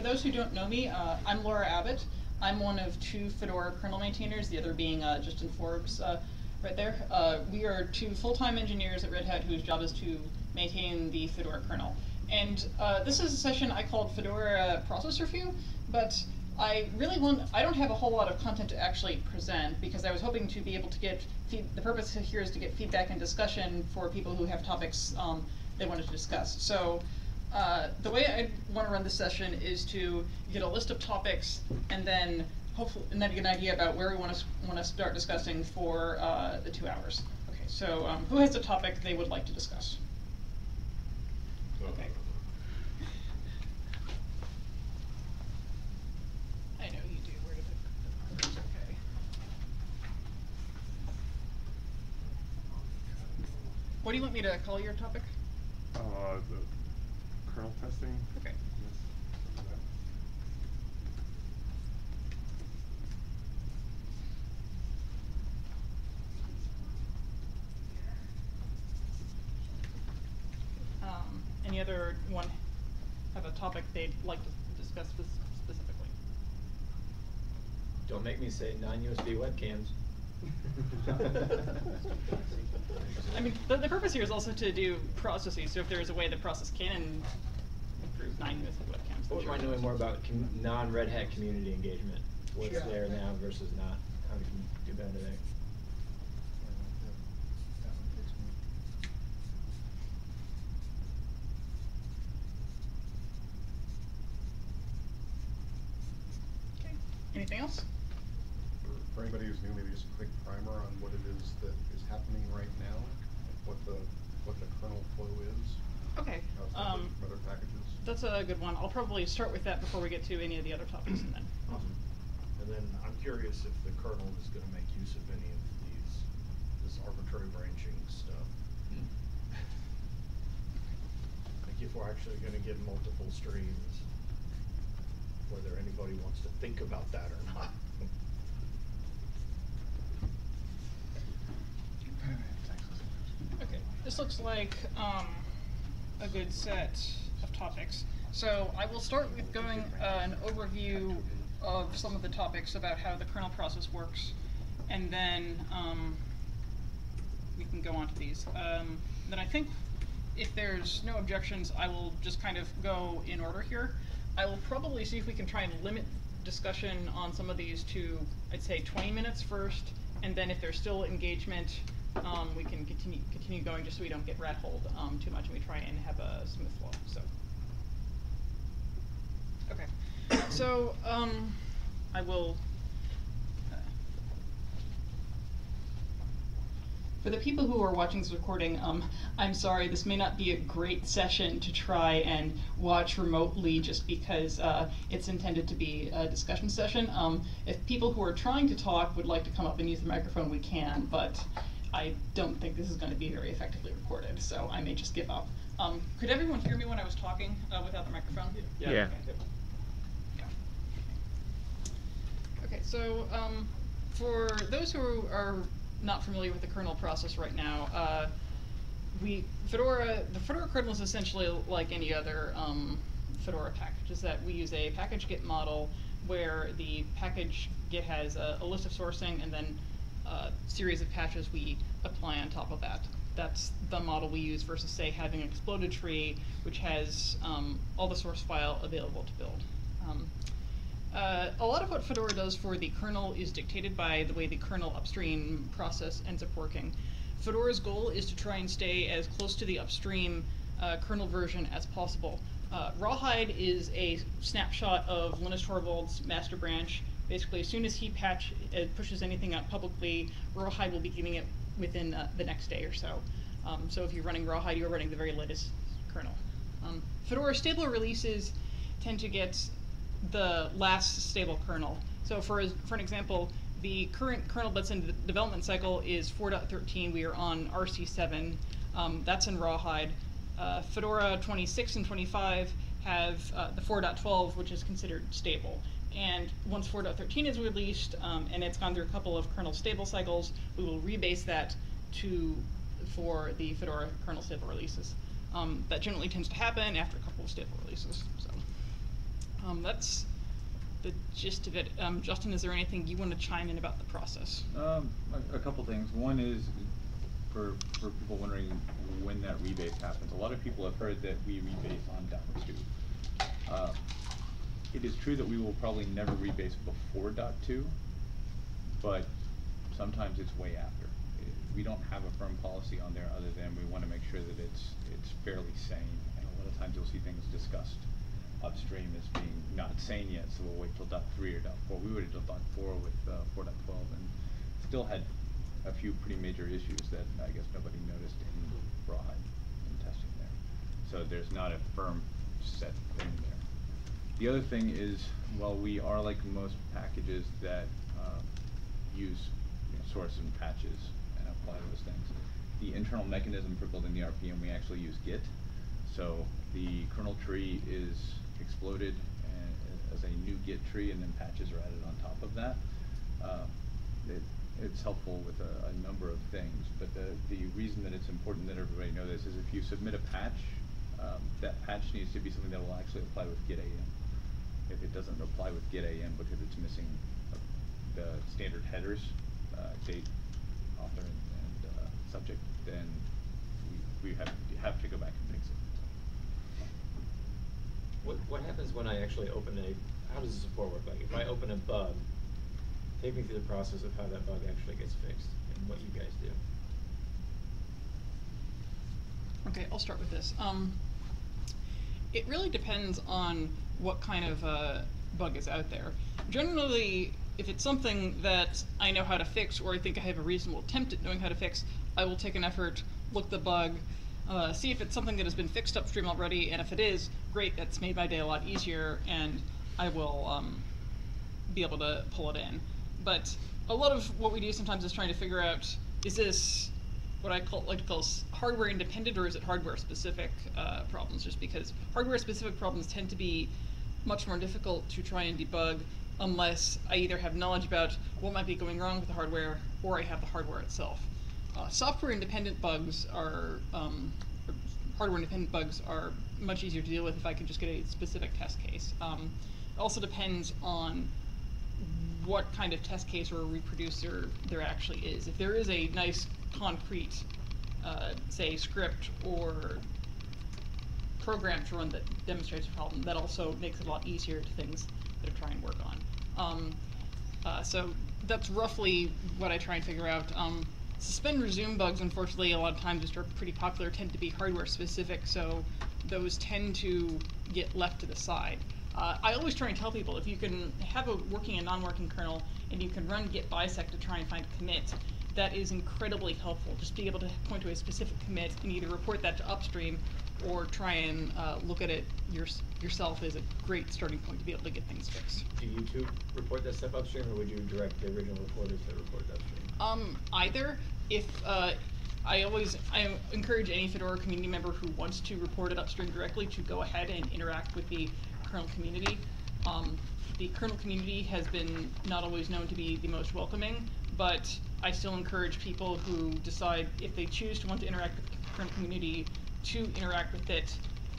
for those who don't know me, uh, I'm Laura Abbott. I'm one of two Fedora kernel maintainers, the other being uh, Justin Forbes uh, right there. Uh, we are two full-time engineers at Red Hat whose job is to maintain the Fedora kernel. And uh, this is a session I called Fedora Process Review, but I really want, I don't have a whole lot of content to actually present because I was hoping to be able to get, the purpose here is to get feedback and discussion for people who have topics um, they wanted to discuss. So uh, the way I want to run this session is to get a list of topics and then hopefully and then get an idea about where we want to want to start discussing for uh, the two hours. Okay, so um, who has a topic they would like to discuss? Okay. I know you do. Where did the, the okay. What do you want me to call your topic? Uh, the kernel testing. Okay. Um, any other one have a topic they'd like to discuss spec- specifically? Don't make me say non-USB webcams. I mean, the, the purpose here is also to do processes. So if there is a way the process can improve nine USB webcams, I then wouldn't sure. mind knowing more about com- non-Red Hat community engagement. What's Sure. there now versus not, how we can do better there. Okay. Anything else? For, for anybody who's new, maybe just a quick primer on what it is that is happening right now, like what the, what the kernel flow is. Okay. Um, other packages. That's a good one. I'll probably start with that before we get to any of the other topics, and then. Awesome. And then I'm curious if the kernel is gonna make use of any of these, this arbitrary branching stuff. Like if we're actually gonna get multiple streams, whether anybody wants to think about that or not. Okay, this looks like um, a good set of topics. So I will start with going uh, an overview of some of the topics about how the kernel process works, and then um, we can go on to these. Um, then I think if there's no objections, I will just kind of go in order here. I will probably see if we can try and limit discussion on some of these to, I'd say, 20 minutes first, and then if there's still engagement, um, we can continue continue going just so we don't get rat holed um, too much, and we try and have a smooth flow. So. Okay, so um, I will. uh, For the people who are watching this recording, um, I'm sorry, this may not be a great session to try and watch remotely just because uh, it's intended to be a discussion session. Um, if people who are trying to talk would like to come up and use the microphone, we can, but I don't think this is going to be very effectively recorded, so I may just give up. Um, could everyone hear me when I was talking uh, without the microphone? Yeah. Yeah. Okay, good. Yeah. Okay, so um, for those who are not familiar with the kernel process right now, uh, we Fedora the Fedora kernel is essentially like any other um, Fedora package. Is that we use a package Git model where the package Git has a, a list of sourcing and then a series of patches we apply on top of that. That's the model we use versus say having an exploded tree which has um, all the source file available to build. Um, uh, a lot of what Fedora does for the kernel is dictated by the way the kernel upstream process ends up working. Fedora's goal is to try and stay as close to the upstream uh, kernel version as possible. Uh, Rawhide is a snapshot of Linus Torvalds' master branch. Basically, as soon as he patch uh, pushes anything out publicly, Rawhide will be getting it within uh, the next day or so. Um, so if you're running Rawhide, you're running the very latest kernel. Um, Fedora stable releases tend to get the last stable kernel. So for, for an example, the current kernel that's in the development cycle is 4.13. We are on RC7. Um, that's in Rawhide. Uh, Fedora 26 and 25 have uh, the 4.12, which is considered stable. And once 4.13 is released, um, and it's gone through a couple of kernel stable cycles, we will rebase that to for the Fedora kernel stable releases. Um, that generally tends to happen after a couple of stable releases. So. Um, that's the gist of it. Um, Justin, is there anything you want to chime in about the process? Um, a, a couple things. One is for, for people wondering when that rebase happens. A lot of people have heard that we rebase on dot two. Uh, it is true that we will probably never rebase before dot two, but sometimes it's way after. We don't have a firm policy on there other than we wanna make sure that it's, it's fairly sane. And a lot of times you'll see things discussed upstream as being not sane yet, so we'll wait till dot three or dot four. We waited till dot four with, uh, four dot twelve and still had a few pretty major issues that I guess nobody noticed in Rawhide in testing there. So there's not a firm set thing there. The other thing is, while we are like most packages that, uh, use, you know, source and patches and apply those things, the internal mechanism for building the RPM, we actually use Git. So the kernel tree is exploded as a new Git tree, and then patches are added on top of that. Uh, it, it's helpful with a, a number of things, but the, the reason that it's important that everybody know this is if you submit a patch, um, that patch needs to be something that will actually apply with Git AM. If it doesn't apply with Git AM because it's missing uh, the standard headers, uh, date, author, and, and uh, subject, then we, we have, have to go back and. What, what happens when I actually open a, how does the support work? Like, if I open a bug, take me through the process of how that bug actually gets fixed and what you guys do. Okay, I'll start with this. Um, it really depends on what kind of uh, bug is out there. Generally, if it's something that I know how to fix or I think I have a reasonable attempt at knowing how to fix, I will take an effort, look the bug, uh, see if it's something that has been fixed upstream already, and if it is, great, that's made my day a lot easier, and I will um, be able to pull it in. But a lot of what we do sometimes is trying to figure out is this what I call, like to call hardware independent or is it hardware specific uh, problems? Just because hardware specific problems tend to be much more difficult to try and debug unless I either have knowledge about what might be going wrong with the hardware or I have the hardware itself. Uh, software independent bugs are um, or hardware independent bugs are much easier to deal with if I can just get a specific test case. Um, it also depends on what kind of test case or reproducer there actually is. If there is a nice concrete, uh, say, script or program to run that demonstrates a problem, that also makes it a lot easier to things that I try and work on. Um, uh, so that's roughly what I try and figure out. Um, suspend resume bugs, unfortunately, a lot of times, which are pretty popular, tend to be hardware specific, so those tend to get left to the side. Uh, I always try and tell people if you can have a working and non-working kernel and you can run git bisect to try and find a commit, that is incredibly helpful. Just be able to point to a specific commit and either report that to upstream or try and uh, look at it your, yourself is a great starting point to be able to get things fixed. Do you two report that stuff upstream, or would you direct the original reporters to report that? Um, either. If uh, I always I encourage any Fedora community member who wants to report it upstream directly to go ahead and interact with the kernel community. Um, the kernel community has been not always known to be the most welcoming, but I still encourage people who decide if they choose to want to interact with the kernel community to interact with it.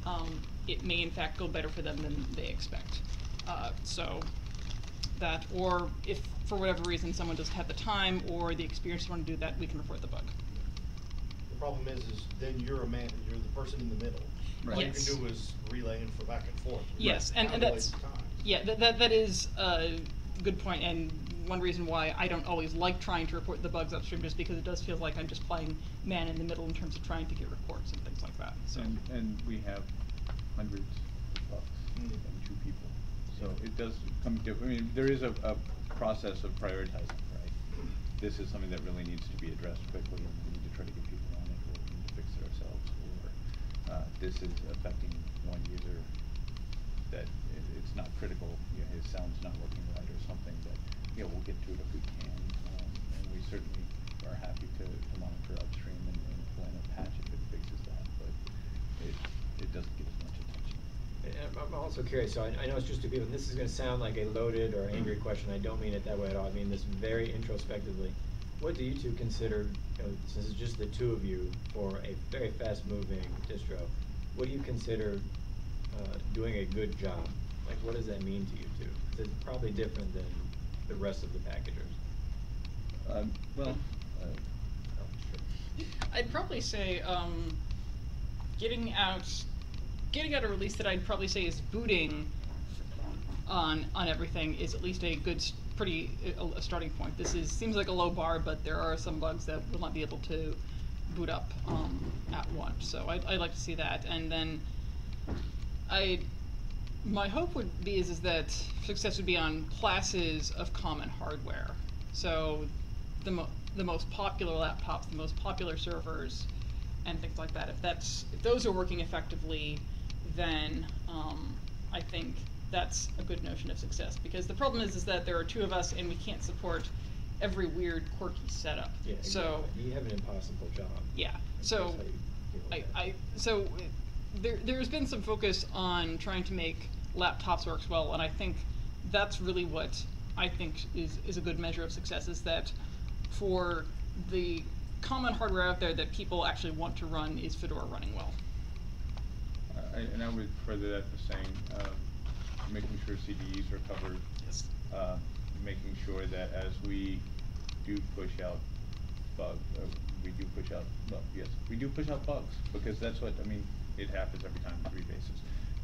Um, it may in fact go better for them than they expect. Uh, so that, or if for whatever reason someone doesn't have the time or the experience to want to do that, we can report the bug. The problem is, is then you're a man, you're the person in the middle. Right. All you can do is relay info back and forth. Yes, and, and that's, waste of time. yeah, that, that, that is a good point, and one reason why I don't always like trying to report the bugs upstream, just because it does feel like I'm just playing man in the middle in terms of trying to get reports and things like that, so. And, and we have hundreds of bugs Mm. and two people. So it does come I mean, there is a, a process of prioritizing, right? This is something that really needs to be addressed quickly, we need to try to get people on it, or we need to fix it ourselves, or, uh, this is affecting one user that it, it's not critical, you know, his sound's not working right or something that, you know, we'll get to it if we can. Um, and we certainly are happy to, to monitor upstream and, and pull in a patch if it fixes that, but it, it doesn't get as much attention. And I'm- I'm also curious, so I, I know it's just two people, and this is gonna sound like a loaded or angry question, I don't mean it that way at all, I mean this very introspectively. What do you two consider, you know, since it's just the two of you, for a very fast-moving distro, what do you consider, uh, doing a good job? Like, what does that mean to you two? 'Cause it's probably different than the rest of the packagers. Um, well, uh, Oh, sure. I'd probably say um, getting out, getting out a release that I'd probably say is booting on on everything is at least a good, pretty a, a starting point. This is seems like a low bar, but there are some bugs that will not be able to boot up um, at once. So I'd, I'd like to see that, and then I my hope would be is, is that success would be on classes of common hardware. So the mo- the most popular laptops, the most popular servers, and things like that. If that's if those are working effectively, then um, I think that's a good notion of success. Because the problem is is that there are two of us and we can't support every weird quirky setup. Yeah, so exactly. You have an impossible job. yeah. So how you deal with I. I so there there's been some focus on trying to make laptops work well, and I think that's really what I think is is a good measure of success. Is that for the common hardware out there that people actually want to run is Fedora running well. I, and I would further that to saying, um, making sure CVEs are covered. Yes. Uh, making sure that as we do push out bugs, uh, we do push out, well, yes, we do push out bugs, because that's what, I mean, it happens every time with rebases.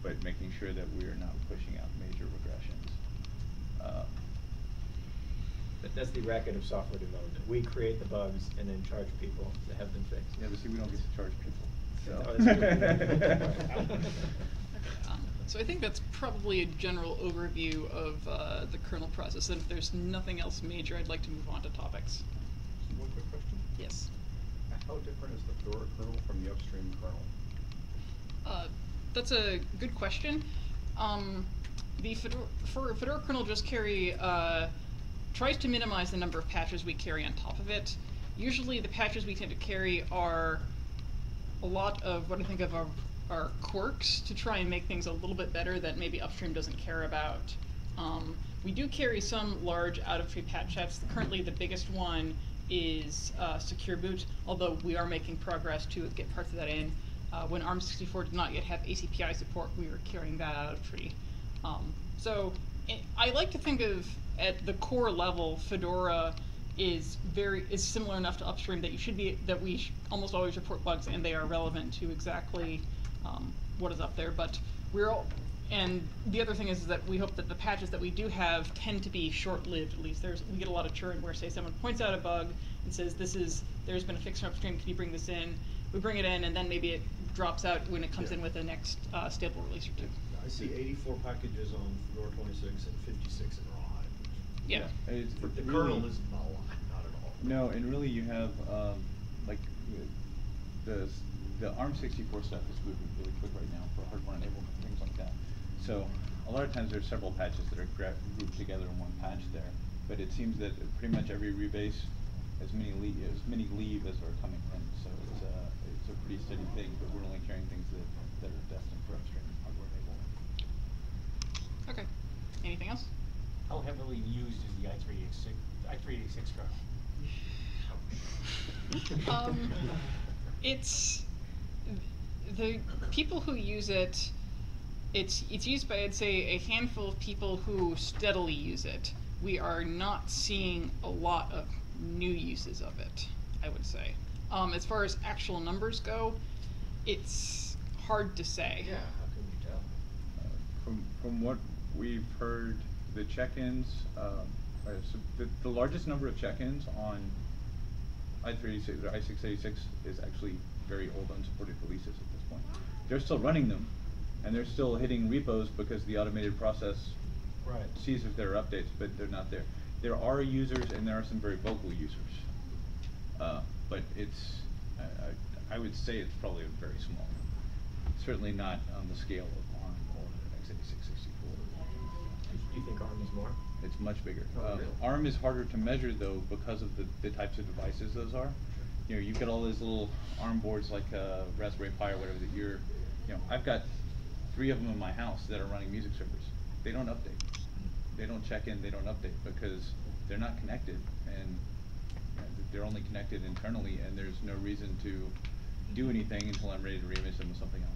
But making sure that we are not pushing out major regressions. Uh, But that's the racket of software development. We create the bugs and then charge people to have them fixed. Yeah, but see, we don't get to charge people, so. Oh, that's good. Um, so I think that's probably a general overview of uh, the kernel process. And if there's nothing else major, I'd like to move on to topics. One quick question. Yes. How different is the Fedora kernel from the upstream kernel? Uh, that's a good question. Um, the Fedora, for Fedora kernel just carry uh, tries to minimize the number of patches we carry on top of it. Usually, the patches we tend to carry are a lot of what I think of are, are quirks to try and make things a little bit better that maybe upstream doesn't care about. Um, we do carry some large out-of-tree patch sets. Currently, the biggest one is uh, Secure Boot, although we are making progress to get parts of that in. Uh, when ARM64 did not yet have ACPI support, we were carrying that out of tree. Um, so i I like to think of at the core level, Fedora is very is similar enough to upstream that you should be that we sh- almost always report bugs and they are relevant to exactly um, what is up there. But we're all, and the other thing is is that we hope that the patches that we do have tend to be short-lived. At least there's we get a lot of churn where say someone points out a bug and says this is there's been a fix from upstream. Can you bring this in? We bring it in and then maybe it drops out when it comes Yeah. in with the next uh, stable release or two. I see eighty-four packages on Fedora twenty-six and fifty-six in Rawhide. Yeah. It's The really- kernel is not a lot, not at all. No, and really you have, um, like, uh, the, the ARM64 stuff is moving really quick right now for hardware enablement, and things like that. So, a lot of times there's several patches that are gra- grouped together in one patch there, but it seems that pretty much every rebase, as many leave, as many leave as are coming in, so it's a, it's a pretty steady thing, but we're only carrying things that, that are destined for upstream hardware enablement. Okay. Anything else? How heavily used is the I three eighty-six, I three eighty-six kernel? um, it's the people who use it. It's it's used by I'd say a handful of people who steadily use it. We are not seeing a lot of new uses of it. I would say. Um, as far as actual numbers go, it's hard to say. Yeah, how can you tell? Uh, From, from what we've heard, the check-ins, um, uh, so the, the largest number of check-ins on I three eighty-six, or I six eighty-six is actually very old unsupported releases at this point. They're still running them, and they're still hitting repos because the automated process Right. sees if there are updates, but they're not there. There are users, and there are some very vocal users. Uh, but it's, I, I, I would say it's probably a very small. Certainly not on the scale of ARM or x86 64. Do you think ARM is more? It's much bigger. Oh, Um, really? ARM is harder to measure though because of the, the types of devices those are. You know, you've got all those little ARM boards like uh, Raspberry Pi or whatever that you're, you know, I've got three of them in my house that are running music servers. They don't update. They don't check in, they don't update because they're not connected and you know, they're only connected internally and there's no reason to do anything until I'm ready to reimage them with something else.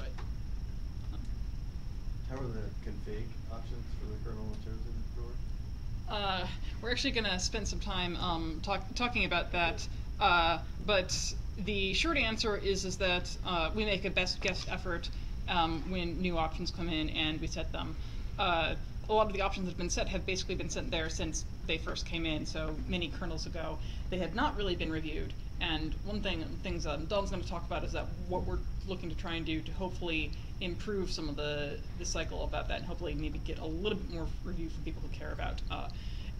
Right. How are the config options for the kernel chosen for? Uh, we're actually going to spend some time um, talk, talking about that. Uh, but the short answer is is that uh, we make a best guess effort um, when new options come in and we set them. Uh, a lot of the options that have been set have basically been sent there since they first came in, so many kernels ago. They have not really been reviewed. And one thing, things um, Don's going to talk about is that what we're looking to try and do to hopefully improve some of the, the cycle about that and hopefully maybe get a little bit more review from people who care about. Uh,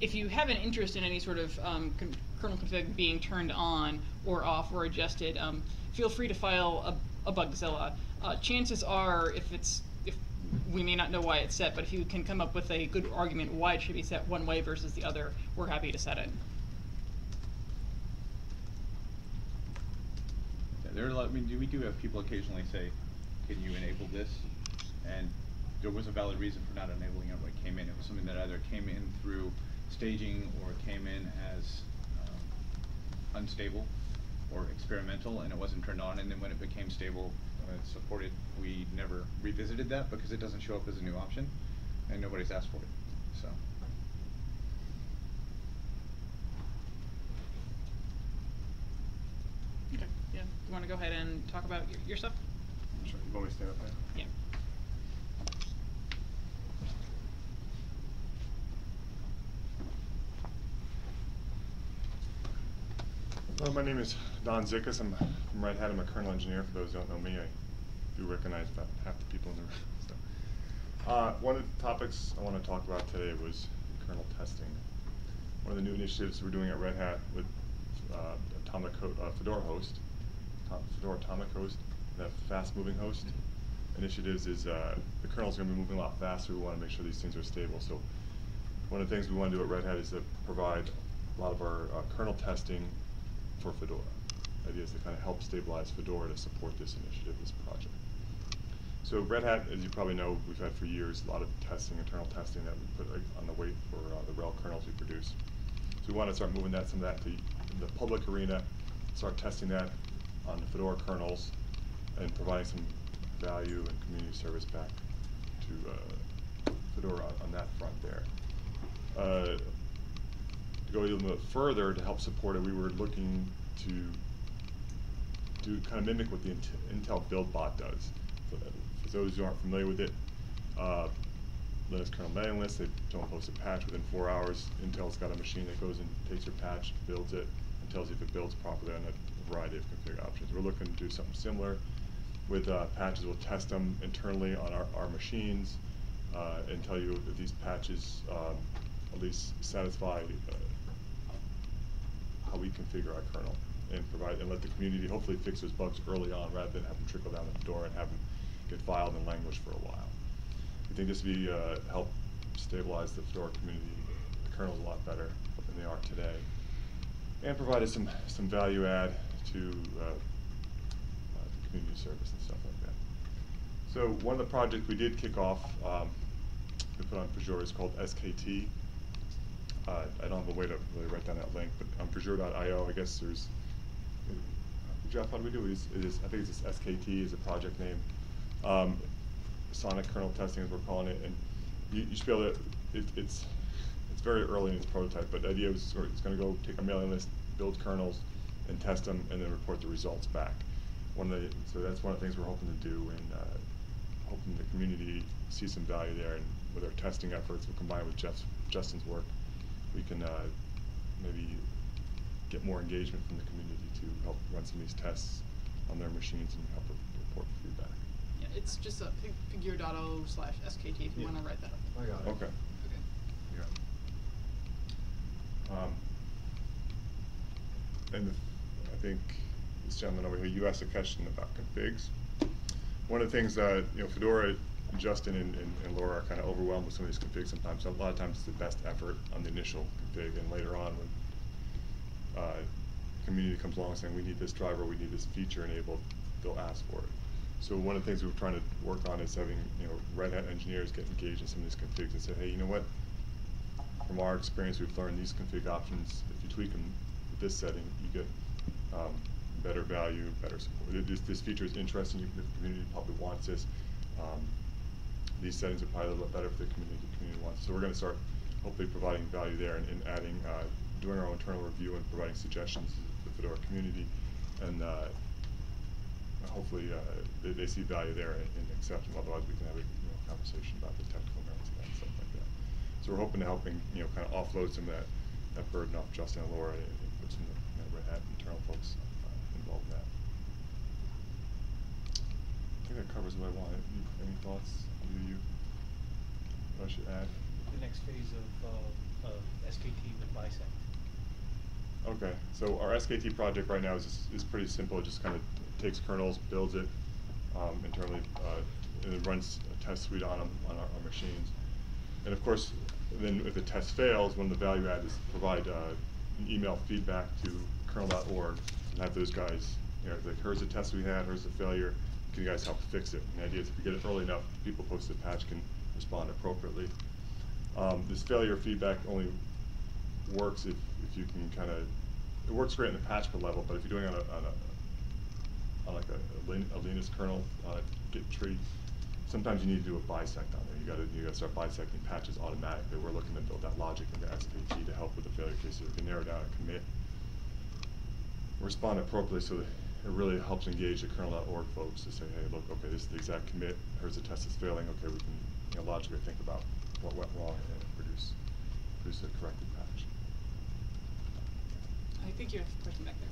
if you have an interest in any sort of um, con kernel config being turned on or off or adjusted, um, feel free to file a, a Bugzilla. Uh, chances are, if it's if we may not know why it's set, but if you can come up with a good argument why it should be set one way versus the other, we're happy to set it. There I mean, do- we do have people occasionally say, can you enable this? And there was a valid reason for not enabling it when it came in. It was something that either came in through staging or came in as um, unstable or experimental and it wasn't turned on and then when it became stable uh, supported, we never revisited that because it doesn't show up as a new option and nobody's asked for it, so. Okay. Yeah. You want to go ahead and talk about your, your stuff? Sure, you want me to stand up there? Yeah. Hello, my name is Don Zickus. I'm from Red Hat. I'm a kernel engineer. For those who don't know me, I do recognize about half the people in the room. So, uh, one of the topics I want to talk about today was kernel testing. One of the new initiatives we're doing at Red Hat with uh, Atomic Ho uh, Fedora Host, Tom Fedora Atomic Host, the fast-moving host initiatives is uh, the kernel's going to be moving a lot faster. We want to make sure these things are stable. So one of the things we want to do at Red Hat is to provide a lot of our uh, kernel testing for Fedora. The idea is to kind of help stabilize Fedora to support this initiative, this project. So Red Hat, as you probably know, we've had for years a lot of testing, internal testing that we put on the way for uh, the RHEL kernels we produce. So we want to start moving that, some of that to the public arena, start testing that on the Fedora kernels, and providing some value and community service back to uh, Fedora on, that front there. Uh, to go a little bit further to help support it, we were looking to do kind of mimic what the Int Intel BuildBot does. For, for those who aren't familiar with it, uh, Linux kernel mailing list, they don't post a patch within four hours. Intel's got a machine that goes and takes your patch, builds it, and tells you if it builds properly on a variety of config options. We're looking to do something similar with uh, patches. We'll test them internally on our, our machines uh, and tell you if these patches um, at least satisfy uh, how we configure our kernel and provide and let the community hopefully fix those bugs early on rather than have them trickle down the door and have them get filed and languish for a while. We think this will be uh, help stabilize the Fedora community, the kernels a lot better than they are today, and provide some some value add to uh, uh, the community service and stuff like that. So one of the projects we did kick off, um, we put on Pagure is called SKT. Uh, I don't have a way to really write down that link, but on Pagure.io, I guess there's. Jeff, how do we do it? Is, it is, I think it's just SKT is a project name. Um, Sonic kernel testing, as we're calling it, and you, you should be able to. It, it's it's very early in its prototype, but the idea was sort of, it's going to go take a mailing list, build kernels, and test them, and then report the results back. One of the so that's one of the things we're hoping to do, and uh, hoping the community see some value there, and with our testing efforts, we'll combine with Jeff's, Justin's work, we can uh, maybe get more engagement from the community to help run some of these tests on their machines and help report feedback. Yeah, it's just a fig- pagure.io slash SKT if you Yeah. want to write that up. I got it. Okay. Okay. Yeah. Um, and the, I think this gentleman over here, you asked a question about configs. One of the things that, you know, Fedora, Justin and, and, and Laura are kind of overwhelmed with some of these configs sometimes. So a lot of times it's the best effort on the initial config, and later on when uh, community comes along saying we need this driver, we need this feature enabled, they'll ask for it. So one of the things we're trying to work on is having you know Red Hat engineers get engaged in some of these configs and say, hey, you know what? From our experience, we've learned these config options. If you tweak them with this setting, you get um, better value, better support. This, this feature is interesting. The community probably wants this. Um, these settings are probably a little bit better for the community, the community wants. So we're gonna start hopefully providing value there and, and adding, uh, doing our own internal review and providing suggestions to the Fedora community. And, uh, hopefully, uh, they, they see value there and, and accept them, otherwise we can have a, you know, conversation about the technical merits of that and stuff like that. So we're hoping to help, and, you know, kind of offload some of that, that burden off Justin and Laura and, and put some, you know, Red internal folks, uh, involved in that. I think that covers what I wanted. Any thoughts, either you? What I should add? The next phase of, uh, of SKT with Bisect. Okay, so our SKT project right now is, just- is pretty simple, it just kind of takes kernels, builds it, um, internally, uh, and runs a test suite on them, on our, our machines. And of course, then if the test fails, one of the value add is provide, uh, email feedback to kernel.org and have those guys, you know, like, here's a test we had, here's a failure, can you guys help fix it? And the idea is if we get it early enough, people posted patch can respond appropriately. Um, this failure feedback only works if, if you can kind of, it works great in the patch per level, but if you're doing it on a, on a, on like a, a a kernel, uh, Git tree, sometimes you need to do a bisect on there. You gotta, you gotta start bisecting patches automatically. We're looking to build that logic into SKT to help with the failure case, so we can narrow down a commit, respond appropriately, so that it really helps engage the kernel.org folks to say, hey, look, okay, this is the exact commit, here's the test that's failing, okay, we can, you know, logically think about what went wrong and produce, produce a corrected patch. I think you have a question back there.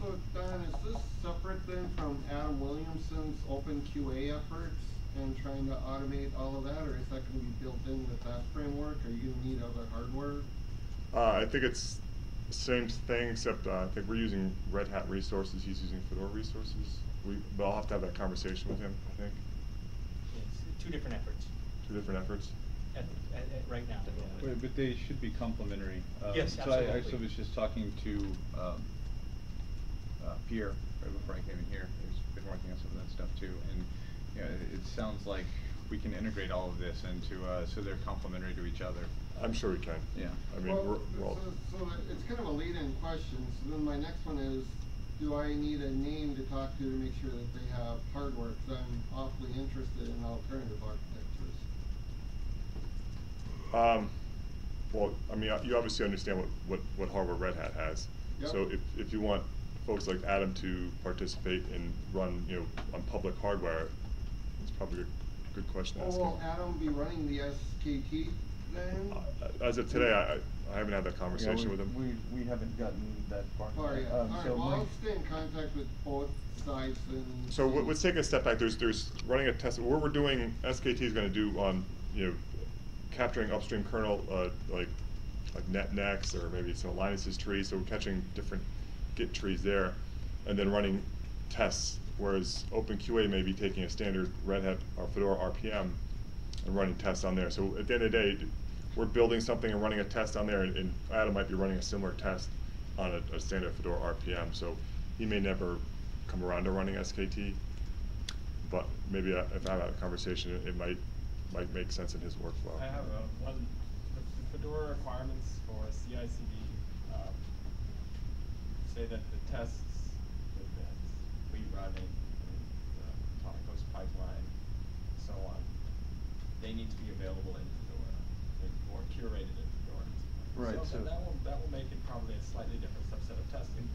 So Don, is this separate then from Adam Williamson's open QA efforts and trying to automate all of that, or is that gonna be built in with that framework, are you gonna need other hardware? Uh, I think it's the same thing, except, uh, I think we're using Red Hat resources, he's using Fedora resources. We, but I'll have to have that conversation with him, I think, It's two different efforts two different efforts. at, at, at, right now. yeah. But, but they should be complementary. Um, Yes, So I, I absolutely. was just talking to, um, uh, Pierre, right before I came in here, he's been working on some of that stuff too, and, you know, it, it sounds like we can integrate all of this into, uh, so they're complementary to each other. I'm sure we can. Yeah. I mean, Well, we're, we're all. So, so it's kind of a lead-in question, so then my next one is, do I need a name to talk to to make sure that they have hardware, cause I'm awfully interested in alternative architectures. Um, well, I mean, uh, you obviously understand what, what, what hardware Red Hat has. Yep. So if, if you want folks like Adam to participate and run, you know, on public hardware, it's probably a good question to ask him. will Adam be running the SKT then? Uh, As of today, I, I- I haven't had that conversation with him. We, we haven't gotten that far. Oh, yeah, Um, alright, so well, I'll stay in contact with both sides and. So see- let- let's take a step back, there's, there's running a test, what we're doing, SKT is gonna do on, you know, capturing upstream kernel, uh, like, like NetNext, or maybe some of Linus's trees, so we're catching different Git trees there, and then running tests, whereas OpenQA may be taking a standard Red Hat or Fedora RPM and running tests on there, so at the end of the day, we're building something and running a test on there, and, and Adam might be running a similar test on a, a standard Fedora RPM, so he may never come around to running SKT, but maybe I- if I have a conversation, it- it might, might make sense in his workflow. I have a, one, the Fedora requirements for CI/CD, um, say that the tests that, we run in, the Host pipeline, so on, they need to be available in Fedora, and- or curated in Fedora. Right, So so- that will, that will make it probably a slightly different subset of testing,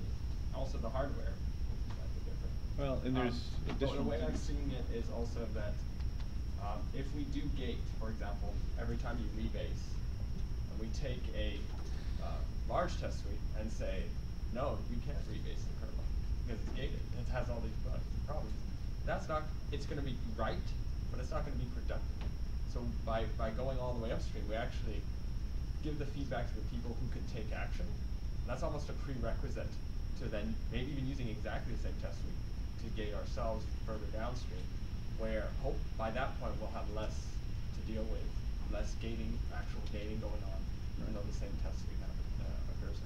also the hardware will be slightly different. Well, and Um, there's but additional The way I'm seeing it is also that, um, if we do gate, for example, every time you rebase, and we take a, uh, large test suite and say, no, you can't rebase the kernel, because it's gated, it has all these bugs and problems, that's not, it's gonna be right, but it's not gonna be productive. So by, by going all the way upstream, we actually give the feedback to the people who can take action. And that's almost a prerequisite to then maybe even using exactly the same test suite to gate ourselves further downstream, where hope by that point we'll have less to deal with, less gating, actual gating going on, even though the same test suite happen, uh, occurs.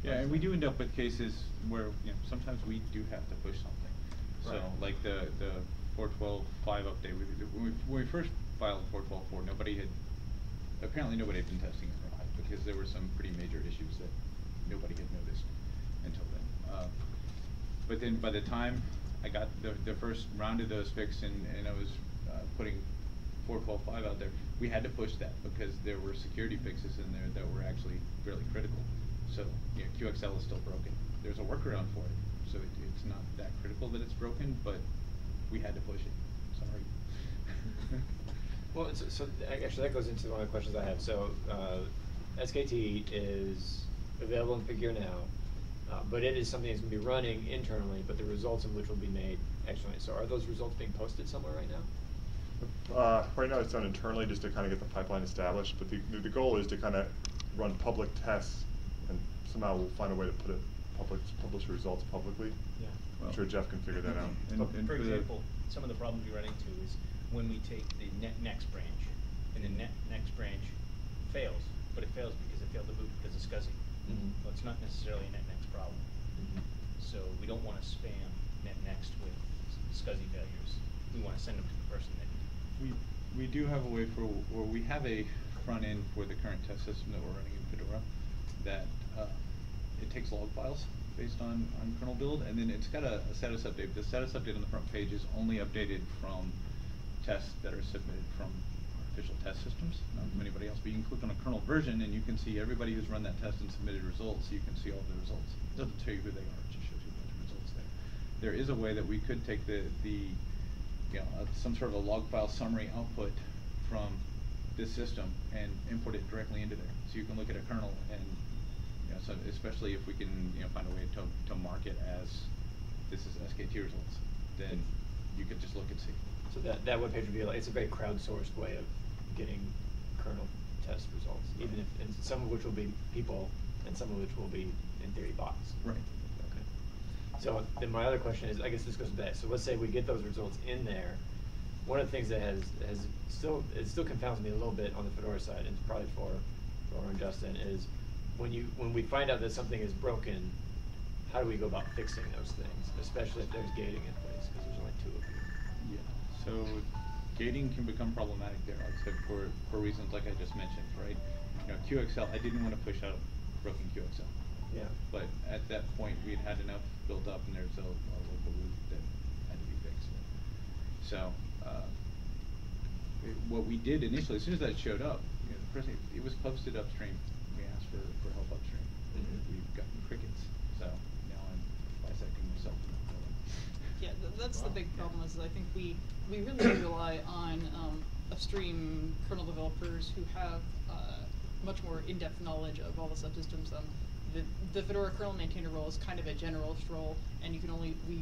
Yeah, and we do end up with cases where, you know, sometimes we do have to push something. So, Right. like the, the four twelve five update, we, when we, when we first filed four twelve four, nobody had, apparently nobody had been testing it right, because there were some pretty major issues that nobody had noticed until then. Uh, But then by the time, I got the, the first round of those fixed and, and I was, uh, putting four twelve five out there. We had to push that because there were security fixes in there that were actually fairly critical. So, QXL is still broken. There's a workaround for it, so it, it's not that critical that it's broken, but we had to push it. Well, so, so actually that goes into one of the questions I have. So, uh, SKT is available in Pagure now, uh, but it is something that's gonna be running internally, but the results of which will be made externally. So are those results being posted somewhere right now? Uh, right now it's done internally just to kind of get the pipeline established, but the, the goal is to kind of run public tests and somehow we'll find a way to put it, public, publish results publicly. Yeah. I'm sure Jeff can figure that out. And- But and for for the- example, some of the problems we run into is when we take the net next branch, and the net next branch fails, but it fails because it failed to boot because it's SCSI. Mhm. Well, it's not necessarily a net next problem. So we don't wanna spam net next with SCSI failures. We wanna send them to the person that We, we do have a way for, or we have a front end for the current test system that we're running in Fedora that, uh, it takes log files based on, on kernel build, and then it's got a, a status update. The status update on the front page is only updated from tests that are submitted from official test systems, not from anybody else. But you can click on a kernel version and you can see everybody who's run that test and submitted results, so you can see all the results. It doesn't tell you who they are, it just shows you of results there. There is a way that we could take the, the, you know, uh, some sort of a log file summary output from this system and import it directly into there. So you can look at a kernel and, you know, so especially if we can, you know, find a way to, to mark it as this is SKT results, then you could just look and see. So that, that webpage would be like, it's a very crowdsourced way of getting kernel test results, even if, and some of which will be people, and some of which will be, in theory, bots. Right. Okay. So then my other question is, I guess this goes back, so let's say we get those results in there. One of the things that has, has still, it still confounds me a little bit on the Fedora side, and it's probably for Laura and Justin, is when you, when we find out that something is broken, how do we go about fixing those things, especially if there's gating in place, because there's only two of you? So gating can become problematic there, like I said, for, for reasons like I just mentioned, right? You know, QXL, I didn't wanna push out broken QXL. Yeah. But at that point, we'd had enough built up and there's a, a local loop that had to be fixed. So, uh, it- what we did initially, as soon as that showed up, you know, the first thing, it was posted upstream. We asked for, for help upstream. Mhm. We've gotten crickets, so now I'm bisecting myself in that building. Yeah, th- that's the big problem is I think we, we really rely on, um, upstream kernel developers who have, uh, much more in-depth knowledge of all the subsystems. Um, the, the Fedora kernel maintainer role is kind of a generalist role, and you can only, we,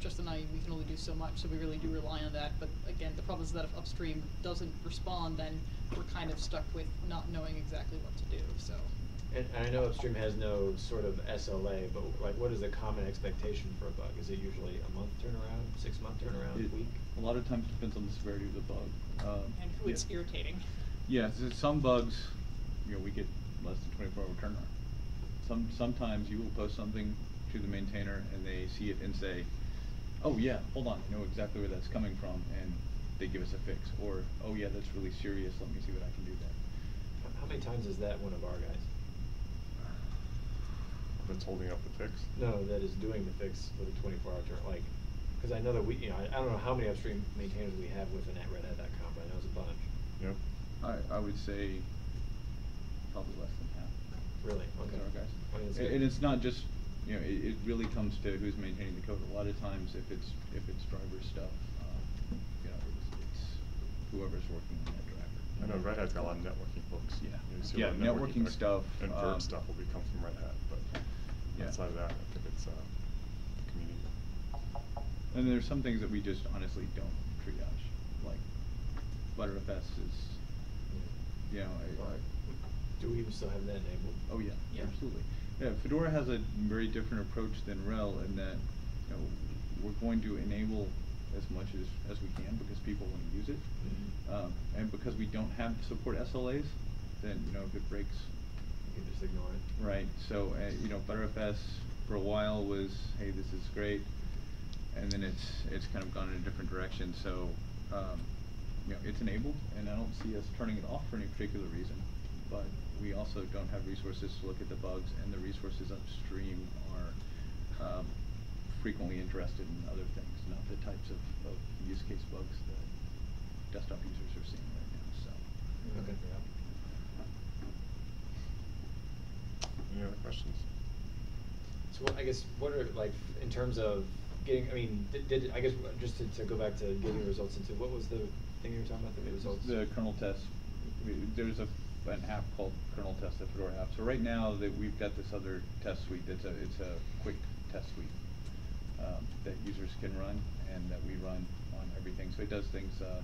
Justin and I, we can only do so much, so we really do rely on that. But again, the problem is that if upstream doesn't respond, then we're kind of stuck with not knowing exactly what to do, so. And and I know Upstream has no sort of SLA, but like, what is the common expectation for a bug? Is it usually a month turnaround, six month turnaround, It- week? A lot of times it depends on the severity of the bug. Um, And who it's irritating. Yeah, so some bugs, you know, we get less than twenty-four hour turnaround. Some, sometimes you will post something to the maintainer and they see it and say, oh yeah, hold on, I know exactly where that's coming from, and they give us a fix. Or, oh yeah, that's really serious, let me see what I can do there. How- How many times is that one of our guys? That's holding up the fix. No, that is doing the fix with a twenty-four hour turn, like, cause I know that we, you know, I, I don't know how many upstream maintainers we have within that Red Hat.com, but I know it's a bunch. Yep. I, I would say probably less than half. Really? Okay. our guys. I mean, it's And- And it's not just, you know, it, it really comes to who's maintaining the code. A lot of times, if it's, if it's driver stuff, um, you know, it's, it's whoever's working on that driver. I know Red Hat's got a lot of networking books. Yeah. You see a Yeah, of networking stuff, And um, Virt stuff will be come from Red Hat, but Yeah. outside of that, I think it's, uh, the community. And there's some things that we just honestly don't triage, like ButterFS is, you know, I- I- Do we even still have that enabled? Oh, yeah, Yeah. absolutely. Yeah, Fedora has a very different approach than RHEL in that, you know, we're going to enable as much as, as we can because people want to use it. Mhm. Um, and because we don't have support SLAs, then, you know, if it breaks, You can just ignore it. right, so, uh, you know, ButterFS for a while was, hey, this is great. And then it's, it's kind of gone in a different direction, so, um, you know, it's enabled and I don't see us turning it off for any particular reason. But we also don't have resources to look at the bugs and the resources upstream are, um, frequently interested in other things, not the types of, of use case bugs that desktop users are seeing right now, so. Okay. Any other questions? So what, I guess, what are, like, in terms of getting, I mean, did, did, I guess, just to, to go back to getting results into, what was the thing you were talking about, the results? The kernel test, we, there's a, an app called kernel test, the Fedora app. So right now, that we've got this other test suite, that's a, it's a quick test suite, um, that users can run and that we run on everything. So it does things, uh,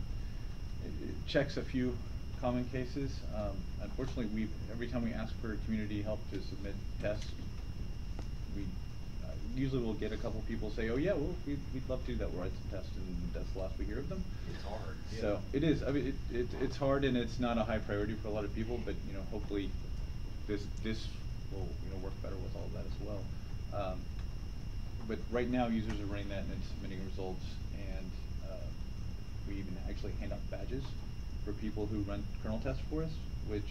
it, it checks a few common cases. Um, unfortunately, we, every time we ask for community help to submit tests, we, uh, usually we'll get a couple people say, oh yeah, well, we'd, we'd love to do that, we'll write some tests, and that's the last we hear of them. It's hard, yeah. So, it is, I mean, it, it, it's hard and it's not a high priority for a lot of people, but, you know, hopefully this, this will, you know, work better with all of that as well. Um, but right now, users are running that and submitting results, and, uh, we even actually hand out badges for people who run kernel tests for us, which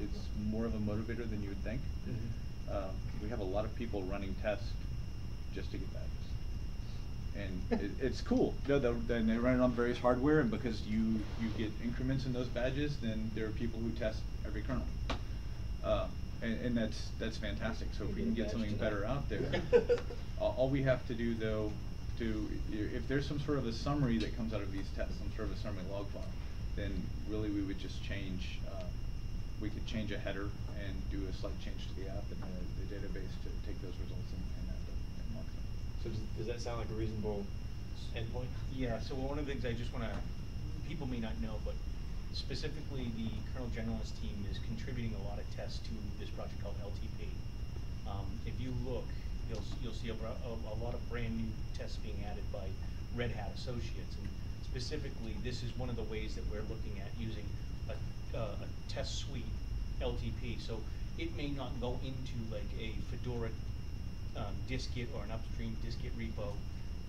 is more of a motivator than you would think. Mhm. Um, we have a lot of people running tests just to get badges. And it, it's cool, you know, they- then they run it on various hardware, and because you, you get increments in those badges, then there are people who test every kernel. Uh, and, and that's, that's fantastic, so if we can get something better out there. All, all we have to do though, to, if there's some sort of a summary that comes out of these tests, some sort of a summary log file, then really we would just change, uh, we could change a header and do a slight change to the app and the, the database to take those results and, and add them and mark them. So does, does that sound like a reasonable endpoint? Yeah, so one of the things I just wanna, people may not know, but specifically the kernel generalist team is contributing a lot of tests to this project called LTP. Um, if you look, you'll, you'll see a, a, a lot of brand new tests being added by Red Hat Associates. And specifically, this is one of the ways that we're looking at using a, uh, a test suite LTP. So it may not go into like a Fedora um, dist-git or an upstream dist-git repo,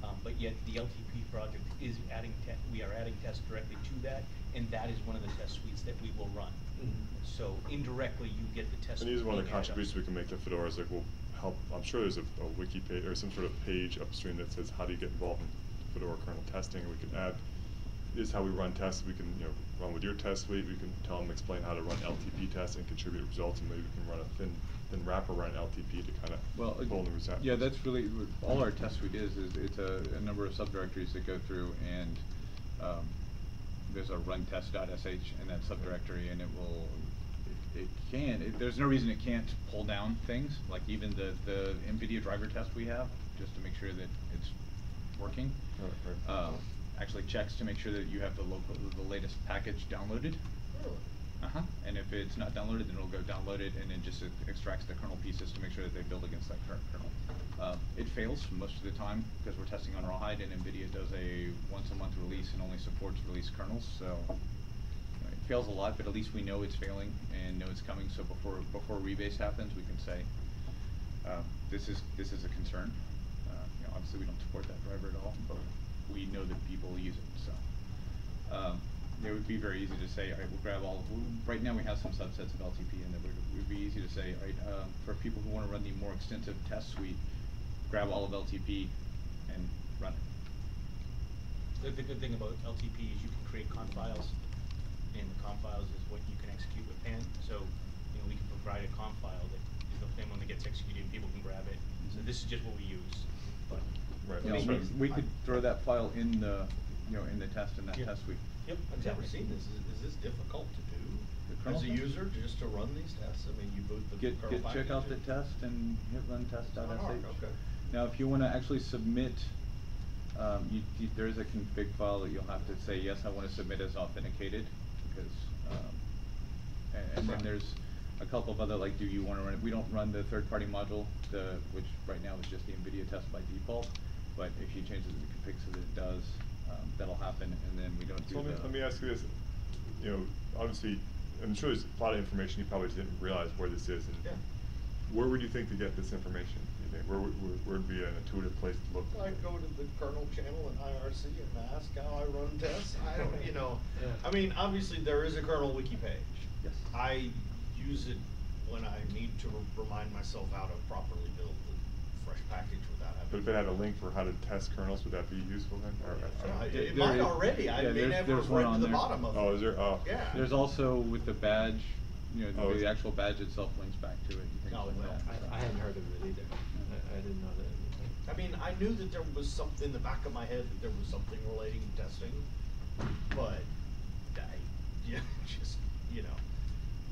um, but yet the LTP project is adding, we are adding tests directly to that, and that is one of the test suites that we will run. Mm -hmm. So indirectly, you get the test. And these are one of the contributions we can make to Fedora. Is like we'll help. I'm sure there's a, a wiki page or some sort of page upstream that says how do you get involved in Fedora kernel testing, and we can add is how we run tests, we can, you know, run with your test suite, we can tell them, explain how to run LTP tests and contribute results, and maybe we can run a thin, thin wrapper around LTP to kind Well, of pull the results. yeah, that's really, all our test suite is, is it's a, a number of subdirectories that go through and, um, there's a run test.sh in that subdirectory and it will, it, can, it, there's no reason it can't pull down things, like even the, the NVIDIA driver test we have, just to make sure that it's working. Right, right. Um, actually checks to make sure that you have the local, the latest package downloaded. Uh-huh, and if it's not downloaded, then it'll go download it and then just extracts the kernel pieces to make sure that they build against that current kernel. Uh, it fails most of the time because we're testing on Rawhide and NVIDIA does a once a month release and only supports release kernels, so it fails a lot, but at least we know it's failing and know it's coming, so before, before rebase happens, we can say, uh, this is, this is a concern. Uh, you know, obviously, we don't support that driver at all, but we know that people use it, so. Um, it would be very easy to say, all right, we'll grab all, we- right now we have some subsets of LTP and it would, it would be easy to say, all right, um, for people who wanna run the more extensive test suite, grab all of LTP and run it. The, the good thing about LTP is you can create conf files, and the conf files is what you can execute with PAN. So, you know, we can provide a conf file that is the same one that gets executed, and people can grab it. So this is just what we use, but. Right, Yeah, that's we, right. we could throw that file in the, you know, in the test, in that Yeah. test suite. Yep, I've never exactly. seen this. Is, is this difficult to do? The kernel As a test? user, just to run these tests? I mean, you boot the Get, kernel get, check out the package test and hit run test.sh. It's not hard, okay. Now, if you wanna actually submit, um, you, you, there is a config file that you'll have to say, yes, I wanna submit as authenticated, because, um, and, and then Right. there's a couple of other, like, do you wanna run it, we don't run the third-party module, the, which right now is just the NVIDIA test by default, but if you change it to the config so that it does, um, that'll happen, and then we don't do So the. let me, let me ask you this, you know, obviously, I'm sure there's a lot of information you probably didn't realize where this is, and Yeah. where would you think to get this information, you think, where would, where, where would be an intuitive place to look? I go to the kernel channel in IRC and ask how I run tests. I don't, you know, Yeah. I mean, obviously there is a kernel wiki page. Yes. I use it when I need to remind myself how to properly build the fresh package without having. But if it had a link for how to test kernels, would that be useful then? Or- Yeah, I- it- There- it might there- already, I yeah, may there's- never there's have one read to on the there. bottom of oh, it. Oh, is there? Oh. Yeah. There's also with the badge, you know, Oh, the, is- the actual badge itself links back to it and things Oh, like well, that. I, I hadn't heard of it either. I, I didn't know that. I mean, I knew that there was something in the back of my head that there was something relating to testing, but I, yeah, just, you know.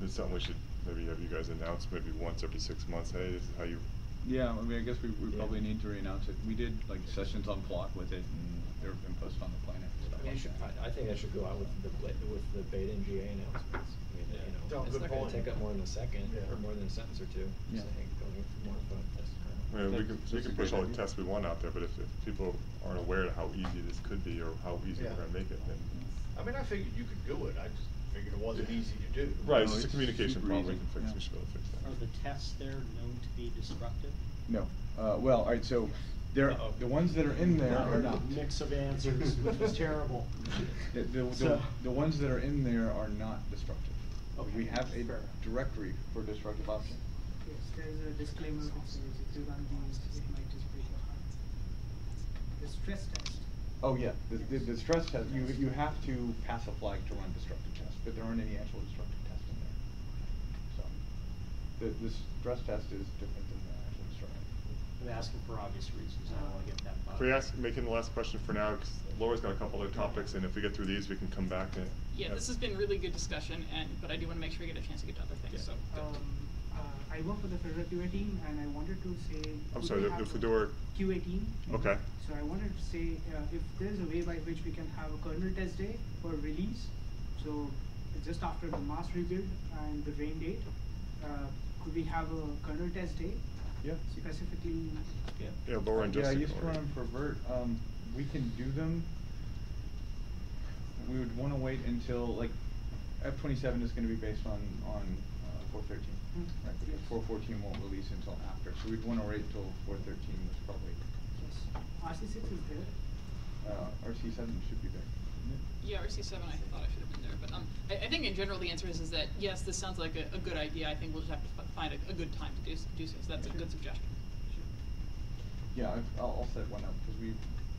It's something we should maybe have you guys announce maybe once every six months, hey, this is how you, Yeah, I mean, I guess we, we Yeah. probably need to re-announce it. We did like sessions on Flock with it and they've been posted on the planet and stuff I, mean, like should- that. I, I think that should go out with the, with the beta and GA announcements. I mean, Yeah. you know, it's not gonna take up more than a second, Yeah. or more than a sentence or two, Yeah. saying, going for more info, test I mean, we can, we can push all the tests we want out there, but if, if people aren't aware of how easy this could be or how easy Yeah. we're gonna make it, then. I mean, I figured you could do it, I just figured it wasn't easy to do. Right, No, it's just a it's communication super problem we easy, can fix, yeah. we should be able to fix that. Are the tests there known to be disruptive? No, uh, well, alright, so there, Uh-oh. the ones that are in there I are not. a mix of answers, which was terrible. The, the, the, So- the ones that are in there are not destructive. We Okay, have a fair. directory for destructive options. Yes, there is a disclaimer which says if you run these, it might just break your heart. The stress test. Oh, yeah, the, the, the stress test, you, you have to pass a flag to run destructive tests, but there aren't any actual destructive tests in there. So, the, the stress test is different than the actual destructive. I'm asking for obvious reasons, I don't wanna get that. Can we ask, making the last question for now, because Laura's got a couple other topics, and if we get through these, we can come back and. Yeah, this has been really good discussion, and, but I do wanna make sure we get a chance to get to other things, so. Um, uh, I work for the Fedora QA team and I wanted to say. I'm sorry, the- the Fedora- QA team. Okay. So I wanted to say, uh, if there's a way by which we can have a kernel test day for release, so just after the mass rebuild and the rain date, uh, could we have a kernel test day? Yeah. Specifically, Yeah. Yeah, Laura and Yeah, I used to run already. them for Virt, um, we can do them. We would wanna wait until, like, F twenty-seven is gonna be based on, on, uh, four thirteen. Mm. Right, because four fourteen won't release until after, so we'd wanna wait until four thirteen was probably, yes, RC six is there. uh, RC seven should be there. Shouldn't it? Yeah, RC seven, I thought I should have been there, but, um, I, I think in general, the answer is, is that, yes, this sounds like a, a good idea, I think we'll just have to fi- find a, a good time to do, s- do so, so that's a good suggestion. Yeah, I've, I'll, I'll set one up, cause we,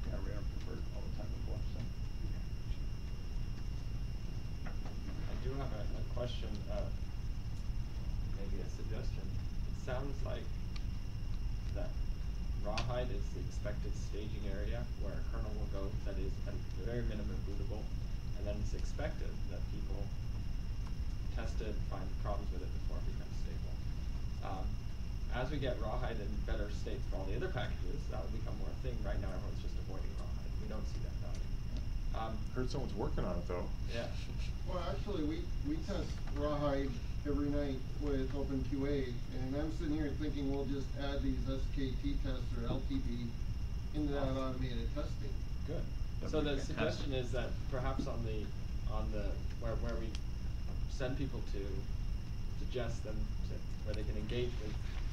yeah, ran them for all the time before, so. I do have a, a question, uh, maybe a suggestion. It sounds like that Rawhide is the expected staging area where a kernel will go that is at a very minimum bootable. And then it's expected that people test it, find problems with it before it becomes stable. Um, as we get Rawhide in better state for all the other packages, that will become more a thing. Right now, everyone's just avoiding Rawhide. We don't see that value. Um, Heard someone's working on it, though. yeah. Well, actually, we, we test rawhide every night with OpenQA, and I'm sitting here thinking we'll just add these SKT tests or LTP into that automated testing. Good. That'd So the fantastic. suggestion is that perhaps on the, on the, where, where we send people to, suggest them to, where they can engage with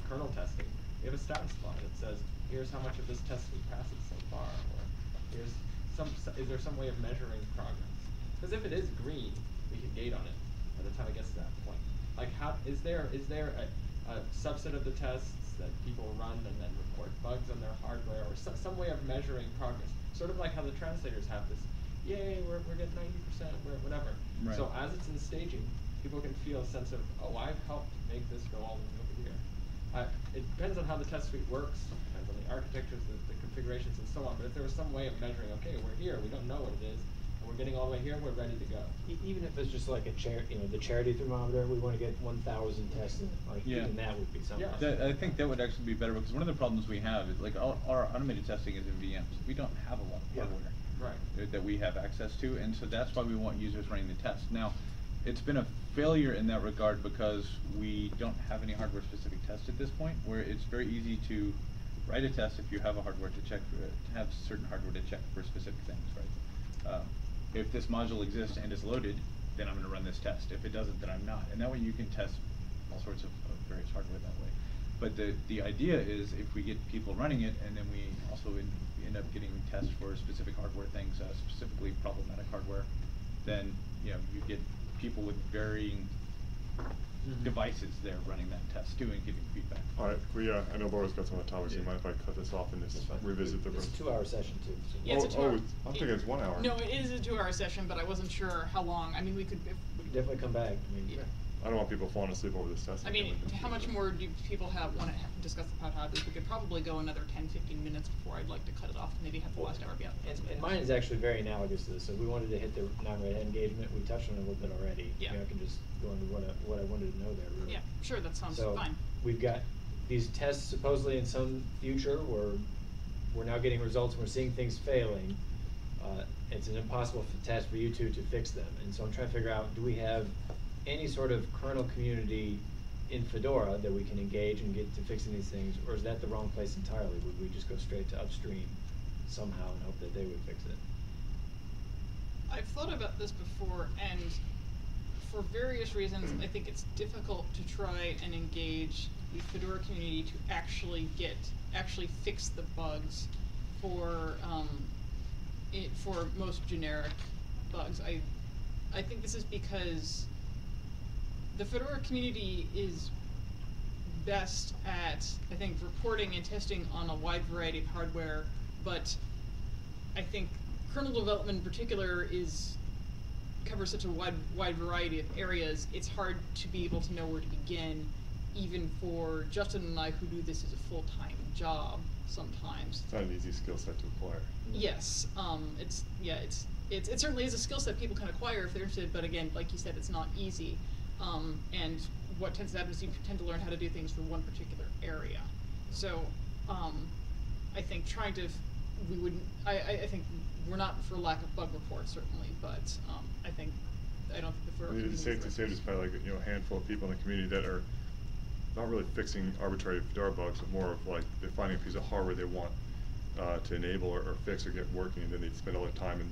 kernel testing, we have a status bar that says, here's how much of this test we passes so far, or here's some, is there some way of measuring progress? Cause if it is green, we can gate on it by the time it gets to that point. Like how, is there, is there a, a subset of the tests that people run and then report bugs on their hardware, or some, some way of measuring progress? Sort of like how the translators have this, yay, we're, we're getting ninety percent, we're, whatever. Right. So as it's in staging, people can feel a sense of, oh, I've helped make this go all the way over here. Uh, it depends on how the test suite works, depends on the architectures, the, the configurations and so on, but if there was some way of measuring, okay, we're here, we don't know what it is, we're getting all the way here, we're ready to go. E- Even if it's just like a chair, you know, the charity thermometer, we wanna get one thousand tests in it, like, Yeah. even that would be something. Yeah. That, I think that would actually be better, because one of the problems we have is, like, all, our automated testing is in VMs, we don't have a lot of Yeah. hardware. Right. uh, That we have access to, and so that's why we want users running the test. Now, it's been a failure in that regard because we don't have any hardware specific tests at this point, where it's very easy to write a test if you have a hardware to check, for, to have certain hardware to check for specific things, right? Um, if this module exists and is loaded, then I'm gonna run this test. If it doesn't, then I'm not. And that way you can test all sorts of, of various hardware that way. But the, the idea is if we get people running it and then we also end, we end up getting tests for specific hardware things, uh, specifically problematic hardware, then, you know, you get people with varying Mhm. devices there running that test too and getting feedback. All right, we, uh, I know Laura's got some other topics, you Yeah. mind if I cut this off and just That's fine. revisit the? room? It's a two-hour session too. so- Yeah, it's a Oh, two-hour. oh, it's- I'm thinking it's one hour. No, it is a two-hour session, but I wasn't sure how long. I mean, we could. If, We can definitely come back, I mean. Yeah. I don't want people falling asleep over this test. I mean, how much more do people have want to discuss the pod hobbies? We could probably go another 10, 15 minutes before I'd like to cut it off. Maybe have the last hour be out. And, and mine is actually very analogous to this, so we wanted to hit the non-red hat engagement, we touched on it a little bit already. Yeah. You know, I can just go into what I, what I wanted to know there, really. Yeah, sure, that sounds So, fine. we've got these tests supposedly in some future where we're now getting results and we're seeing things failing. Uh, it's an impossible f- task for you two to fix them, and so I'm trying to figure out, do we have any sort of kernel community in Fedora that we can engage and get to fixing these things, or is that the wrong place entirely? Would we just go straight to upstream somehow and hope that they would fix it? I've thought about this before, and for various reasons, I think it's difficult to try and engage the Fedora community to actually get, actually fix the bugs for, um, it, for most generic bugs. I, I think this is because the Fedora community is best at, I think, reporting and testing on a wide variety of hardware, but I think kernel development in particular is covers such a wide wide variety of areas. It's hard to be able to know where to begin, even for Justin and I who do this as a full time job sometimes. It's not an easy skill set to acquire. Yes, um, it's yeah, it's it's it certainly is a skill set people can acquire if they're interested. But again, like you said, it's not easy. Um, and what tends to happen is you tend to learn how to do things for one particular area. So um, I think trying to we wouldn't. I, I, think we're not for lack of bug reports certainly, but um, I think I don't think the mean, it's safe to say just by like, you know, a handful of people in the community that are not really fixing arbitrary Fedora bugs, but more of like, they're finding a piece of hardware they want uh, to enable or, or fix or get working, and then they spend all their time and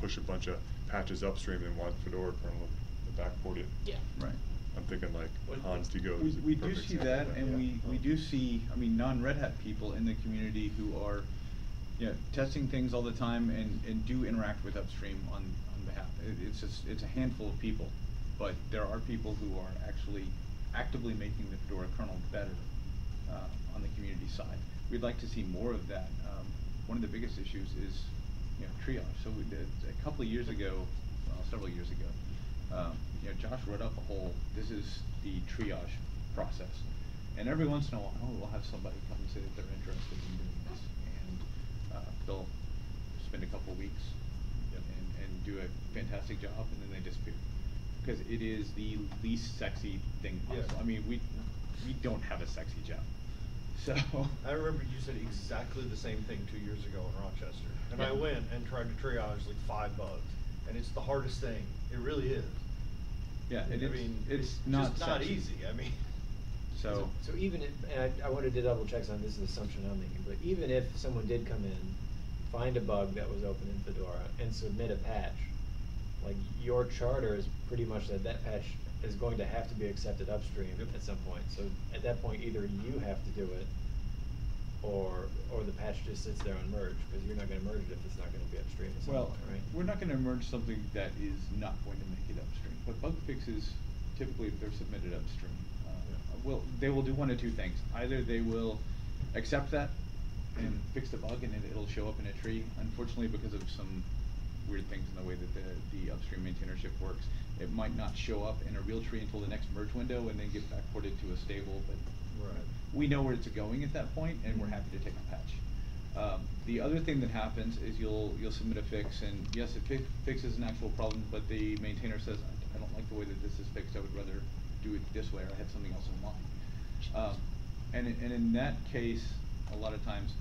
push a bunch of patches upstream and want Fedora kernel to backport it. Yeah. Right. I'm thinking like What- Hans de Goede We, we do see example that, and yeah. we, we do see, I mean, non-Red Hat people in the community who are, you know, testing things all the time and, and do interact with upstream on, on behalf. It, it's just, it's a handful of people, but there are people who are actually actively making the Fedora kernel better, uh, on the community side. We'd like to see more of that. Um, one of the biggest issues is, you know, triage. So we did, a couple of years ago, well, several years ago, um, you know, Josh wrote up a whole, this is the triage process. And every once in a while, we'll have somebody come and say that they're interested in doing this. And, uh, they'll spend a couple weeks Yep. and, and do a fantastic job and then they disappear. Because it is the least sexy thing Yeah. possible. I mean, we, we don't have a sexy job. So. I remember you said exactly the same thing two years ago in Rochester. And I went and tried to triage like five bugs. And it's the hardest thing. It really is. Yeah, and I it's, mean, it's not just not sexy. easy. I mean, So. So even if, and I, I wanted to double check something, this is an assumption I'm making, but even if someone did come in, find a bug that was open in Fedora and submit a patch, like your charter is pretty much that that patch is going to have to be accepted upstream at some point. So at that point, either you have to do it or, or the patch just sits there unmerged, because you're not gonna merge it if it's not gonna be upstream at some Well, point, right? we're not gonna merge something that is not going to make it upstream, but bug fixes, typically if they're submitted upstream, uh, will, they will do one of two things. Either they will accept that and fix the bug and it, it'll show up in a tree. Unfortunately, because of some weird things in the way that the, the upstream maintainership works, it might not show up in a real tree until the next merge window and then get backported to a stable, but Right. we know where it's going at that point, and we're happy to take a patch. Um, the other thing that happens is you'll you'll submit a fix, and yes, it fi- fixes an actual problem, but the maintainer says, I, I don't like the way that this is fixed. I would rather do it this way, or I had something else in mind. Um, and in- and in that case, a lot of times,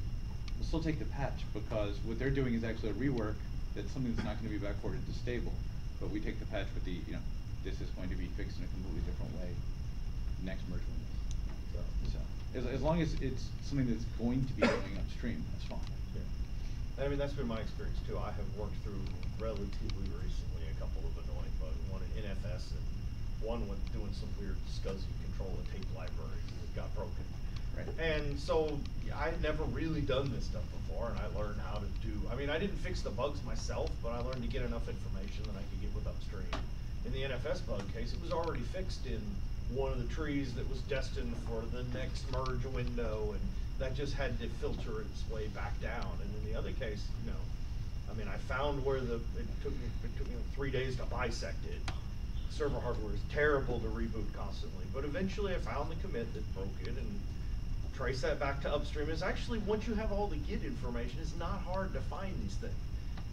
we'll still take the patch because what they're doing is actually a rework. That's something that's not going to be backported to stable, but we take the patch with the you know this is going to be fixed in a completely different way next merge window. So. As, as long as it's something that's going to be going upstream, that's fine. Yeah. I mean, that's been my experience too. I have worked through relatively recently a couple of annoying bugs. One in NFS and one with doing some weird SCSI control and tape library that got broken. Right. And so I had never really done this stuff before, and I learned how to do. I mean, I didn't fix the bugs myself, but I learned to get enough information that I could get with upstream. In the NFS bug case, it was already fixed in one of the trees that was destined for the next merge window, and that just had to filter its way back down. And in the other case, you know, I mean, I found where the, it took me, it took me three days to bisect it. Server hardware is terrible to reboot constantly, but eventually I found the commit that broke it and trace that back to upstream. It's actually, once you have all the Git information, it's not hard to find these things.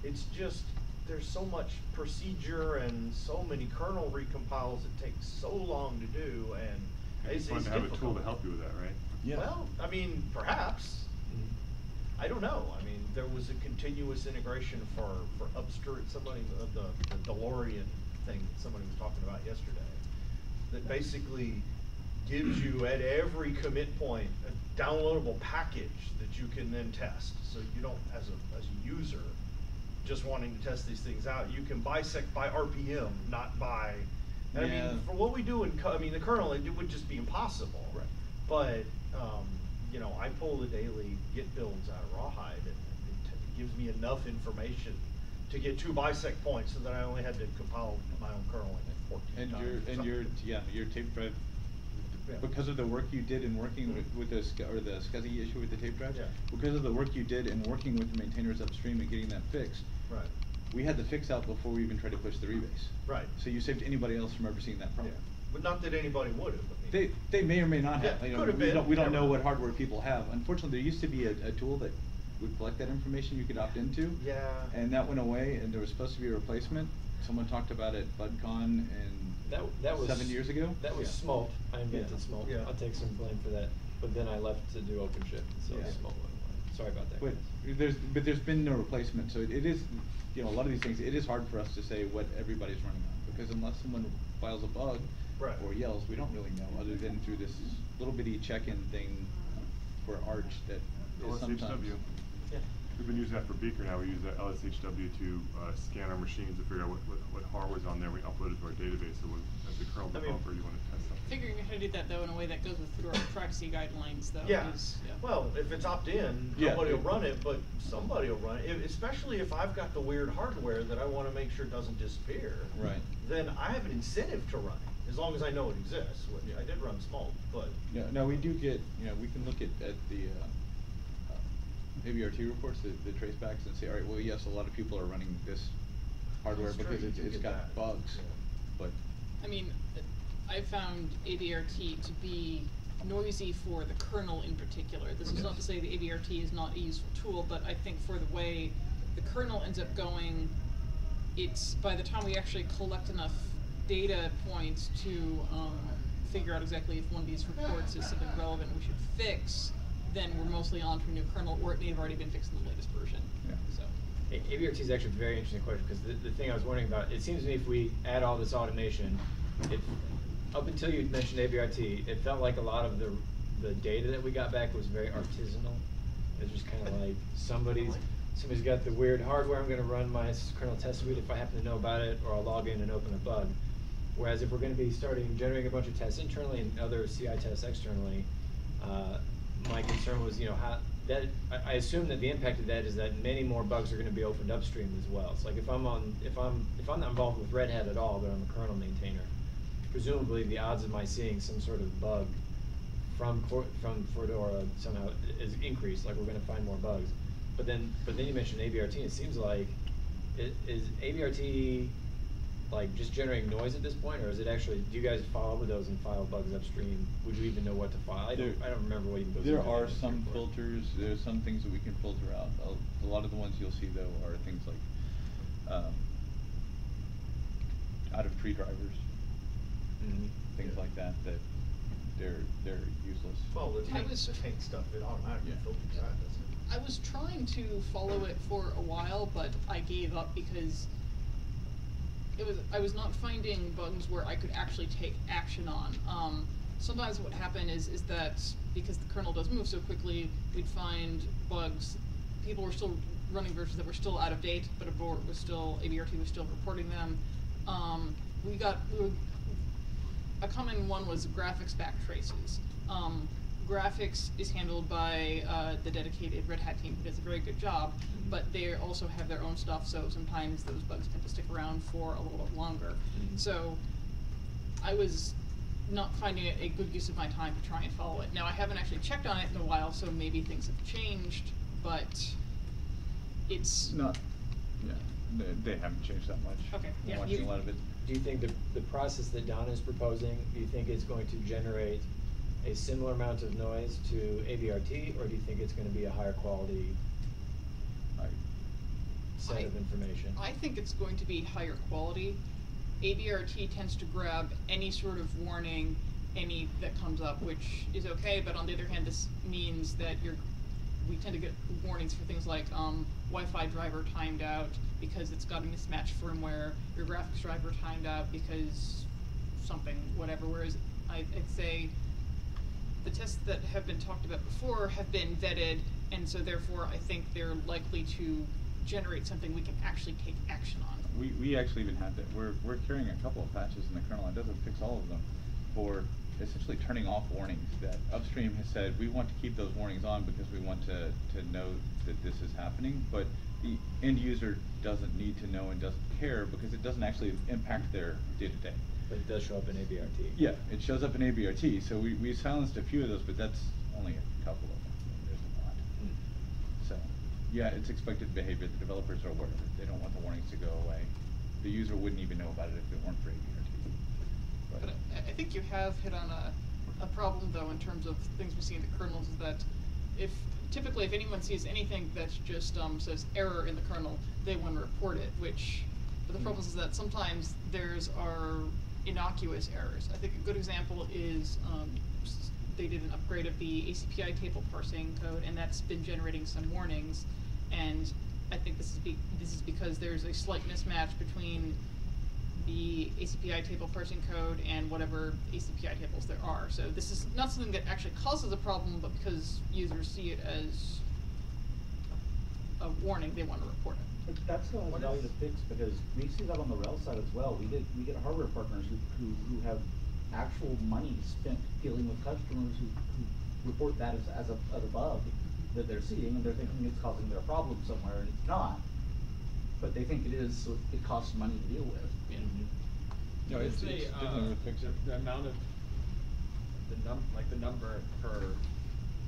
It's just, there's so much procedure and so many kernel recompiles, it takes so long to do, and It's it's, fun it's to have a tool to help you with that, right? Yeah. Well, I mean, perhaps. I don't know. I mean, there was a continuous integration for, for upstream, somebody, uh, the, the DeLorean thing that somebody was talking about yesterday. That basically gives you at every commit point a downloadable package that you can then test. So you don't, as a, as a user, just wanting to test these things out, you can bisect by RPM, not by, and I mean, for what we do in, I mean, the kernel, it would just be impossible. Right. But, um, you know, I pull the daily Git builds out of Rawhide and it gives me enough information to get two bisect points so that I only had to compile my own kernel in fourteen And times your, and your, yeah, your tape drive, Yeah. because of the work you did in working with, Mhm. with the, or the SCSI issue with the tape drive, Yeah. because of the work you did in working with the maintainers upstream and getting that fixed, Right, we had the fix out before we even tried to push the rebase. right. So you saved anybody else from ever seeing that problem. Yeah, but not that anybody would have, I They, mean. they may or may not have, Yeah, you know, we been, don't, we don't know know. what hardware people have. Unfortunately, there used to be a, a tool that would collect that information you could opt into. Yeah. And that went away, and there was supposed to be a replacement. Someone talked about it at FUDCon and That, that was. seven years ago. That was Yeah. Smolt, I invented Yeah. Smolt, Yeah. I'll take some blame for that, but then I left to do OpenShift, so Yeah. Smolt went away, sorry about that. But guys. there's, but there's been no replacement, so it it is, you know, a lot of these things, it is hard for us to say what everybody's running on, because unless someone files a bug Right. or yells, we don't really know, other than through this little bitty check-in thing for Arch that is sometimes. LSHW. Yeah. We've been using that for Beaker now. We use that LSHW to uh, scan our machines to figure out what, what, what hardware's on there. We upload it to our database. So when, as a kernel I mean- developer, you want to test something. Figuring out how to do that though in a way that goes with Fedora proxy guidelines though Yeah, is, yeah. well, if it's opt-in, Yeah. nobody will run it, but somebody will run it, If- especially if I've got the weird hardware that I wanna make sure doesn't disappear. Right. Then I have an incentive to run it, as long as I know it exists, which I did run smolt, but. No, no, we do get, you know, we can look at, at the, uh, ABRT reports, the, the tracebacks and say, all right, well, yes, a lot of people are running this hardware That's true, because you it's, do it's get got that. bugs, Yeah. but. I mean, I found ABRT to be noisy for the kernel in particular. This is not to say the ABRT is not a useful tool, but I think for the way the kernel ends up going, it's by the time we actually collect enough data points to um, figure out exactly if one of these reports is something relevant we should fix, then we're mostly on to a new kernel, or it may have already been fixed in the latest version. Yeah. So. A- ABRT is actually a very interesting question, because the, the thing I was wondering about, it seems to me if we add all this automation, it, up until you mentioned ABRT, it felt like a lot of the, the data that we got back was very artisanal. It was just kinda like, somebody's, somebody's got the weird hardware, I'm gonna run my kernel test suite if I happen to know about it, or I'll log in and open a bug. Whereas if we're gonna be starting, generating a bunch of tests internally and other CI tests externally, uh, my concern was, you know, how, that, I, assume that the impact of that is that many more bugs are gonna be opened upstream as well. So like if I'm on, if I'm, if I'm not involved with Red Hat at all, but I'm a kernel maintainer, presumably the odds of my seeing some sort of bug from from Fedora somehow is increased, like we're gonna find more bugs. But then, but then you mentioned ABRT, it seems like, is ABRT like just generating noise at this point, or is it actually, do you guys follow up with those and file bugs upstream? Would you even know what to file? I don't, There- I don't remember what even goes There are some report. filters, there's some things that we can filter out. A, a lot of the ones you'll see though are things like, um, out of tree drivers, Mhm. things Yeah. like that, that they're, they're useless. Well, the I was- the taint stuff, it automatically Yeah. filters that, doesn't it? I was trying to follow it for a while, but I gave up because it was I was not finding bugs where I could actually take action on. Um, sometimes what happened is is that because the kernel does move so quickly, we'd find bugs. People were still running versions that were still out of date, but ABRT was still ABRT was still reporting them. Um, we got we were, a common one was graphics back traces. Um, graphics is handled by uh, the dedicated Red Hat team who does a very good job, but they also have their own stuff, so sometimes those bugs tend to stick around for a little bit longer. Mhm. So I was not finding it a good use of my time to try and follow it. Now, I haven't actually checked on it in a while, so maybe things have changed, but it's. Not, yeah, they, they haven't changed that much. Okay, I'm yeah, Watching you- a lot of it. Do you think the, the process that Don is proposing, do you think it's going to generate a similar amount of noise to ABRT, or do you think it's gonna be a higher quality I, set I- of information? I think it's going to be higher quality. ABRT tends to grab any sort of warning, any that comes up, which is okay, but on the other hand, this means that you're, we tend to get warnings for things like, um, Wi-Fi driver timed out because it's got a mismatched firmware, your graphics driver timed out because something, whatever, whereas I, I'd say the tests that have been talked about before have been vetted, and so therefore I think they're likely to generate something we can actually take action on. we, we actually even had that, we're, we're carrying a couple of patches in the kernel, it doesn't fix all of them, for essentially turning off warnings that upstream has said, we want to keep those warnings on because we want to, to know that this is happening, but the end user doesn't need to know and doesn't care because it doesn't actually impact their day-to-day. But it does show up in ABRT. Yeah, it shows up in ABRT, so we, we silenced a few of those, but that's only a couple of them, there's a lot. Hmm. So, yeah, it's expected behavior, the developers are aware of it, they don't want the warnings to go away. The user wouldn't even know about it if it weren't for ABRT. But I, I think you have hit on a, a problem though in terms of things we see in the kernels is that if, typically if anyone sees anything that just, um, says error in the kernel, they wanna report it, which, but the Hmm. problem is that sometimes there's are innocuous errors. I think a good example is, um, they did an upgrade of the ACPI table parsing code, and that's been generating some warnings. And I think this is this is because there's a slight mismatch between the ACPI table parsing code and whatever ACPI tables there are. So this is not something that actually causes a problem, but because users see it as a warning, they want to report it. But that's not What as value to fix, because we see that on the RHEL side as well, we get, we get hardware partners who, who, who have actual money spent dealing with customers who, who report that as, as a, as a bug that they're seeing, and they're thinking it's causing their problem somewhere, and it's not. But they think it is, so it costs money to deal with. Yeah. No, What it's, it's the, definitely uh, worth fixing. the, the amount of, the num, like the number per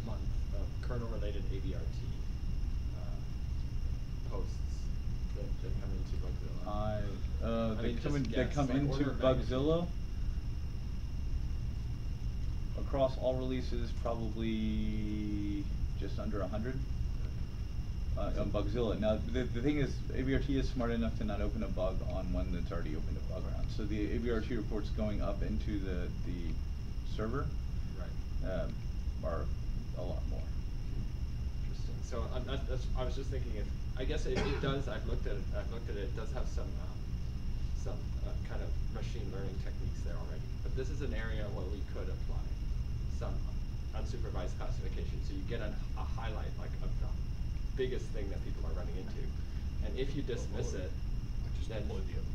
month of kernel-related ABRT, uh, posts that, come into Bugzilla? I, uh, I they mean, come just in, they guess, come like into order of magnitude. Bugzilla. Across all releases, probably just under a hundred. Uh, on Bugzilla. Now, the, the thing is, ABRT is smart enough to not open a bug on one that's already opened a bug around. So the ABRT reports going up into the, the server, Right. um, are a lot more. Interesting. So I'm not, that's, I was just thinking if, I guess it, it does, I've looked at it, I've looked at it, it does have some, um, some, uh, kind of machine learning techniques there already. But this is an area where we could apply some unsupervised classification, so you get an, a highlight, like, of the biggest thing that people are running into. And if you dismiss it, then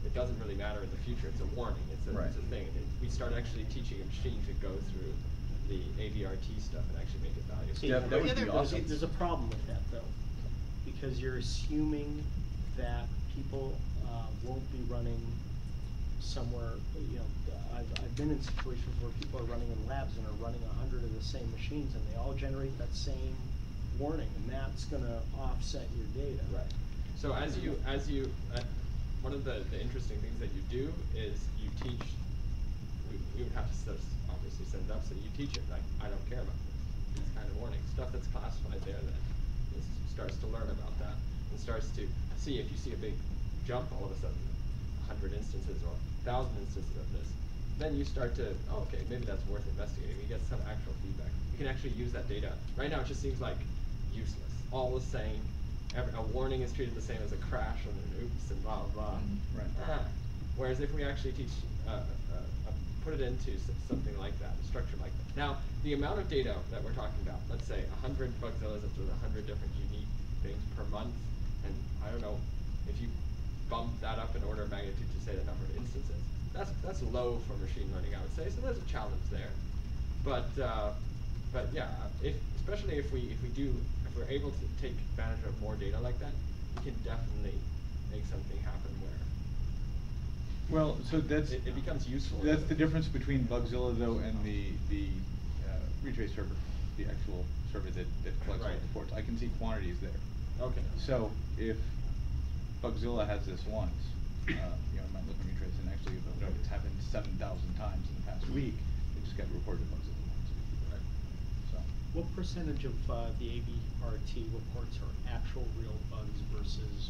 it doesn't really matter in the future, it's a warning, it's a, it's a thing. And we start actually teaching a machine to go through the ABRT stuff and actually make it valuable. See, Yeah, that would be there- there's a- awesome. There's a problem with that though, because you're assuming that people, uh, won't be running somewhere, you know, I've, I've been in situations where people are running in labs and are running a hundred of the same machines and they all generate that same warning, and that's gonna offset your data. Right. So as you, as you, uh, one of the, the interesting things that you do is you teach, we, we would have to obviously it up so you teach it, like, I don't care about this, kind of warnings, stuff that's classified there that is, starts to learn about that and starts to see if you see a big jump all of a sudden, a hundred instances or thousand instances of this, then you start to, oh, okay, maybe that's worth investigating, you get some actual feedback. You can actually use that data. Right now, it just seems like useless, all the same, every, a warning is treated the same as a crash and an oops and blah, blah, blah. Mhm, right. Ah. Whereas if we actually teach, uh, uh, put it into something like that, a structure like that. Now, the amount of data that we're talking about, let's say hundred Bugzillas up to hundred different unique things per month, and I don't know, if you bump that up in order of magnitude to say the number of instances, that's, that's low for machine learning, I would say, so there's a challenge there. But, uh, but yeah, if, especially if we, if we do, if we're able to take advantage of more data like that, we can definitely make something happen where Well, so that's. It, it becomes useful. That's the difference between Bugzilla though and the, the, uh, retrace server, the actual server that, that collects all Right. the reports. I can see quantities there. Okay. So if Bugzilla has this once, uh, you know, I'm not looking at retrace, and actually, you know, it's happened seven thousand times in the past week, it just got reported to Bugzilla once. So. What percentage of uh, the ABRT reports are actual real bugs versus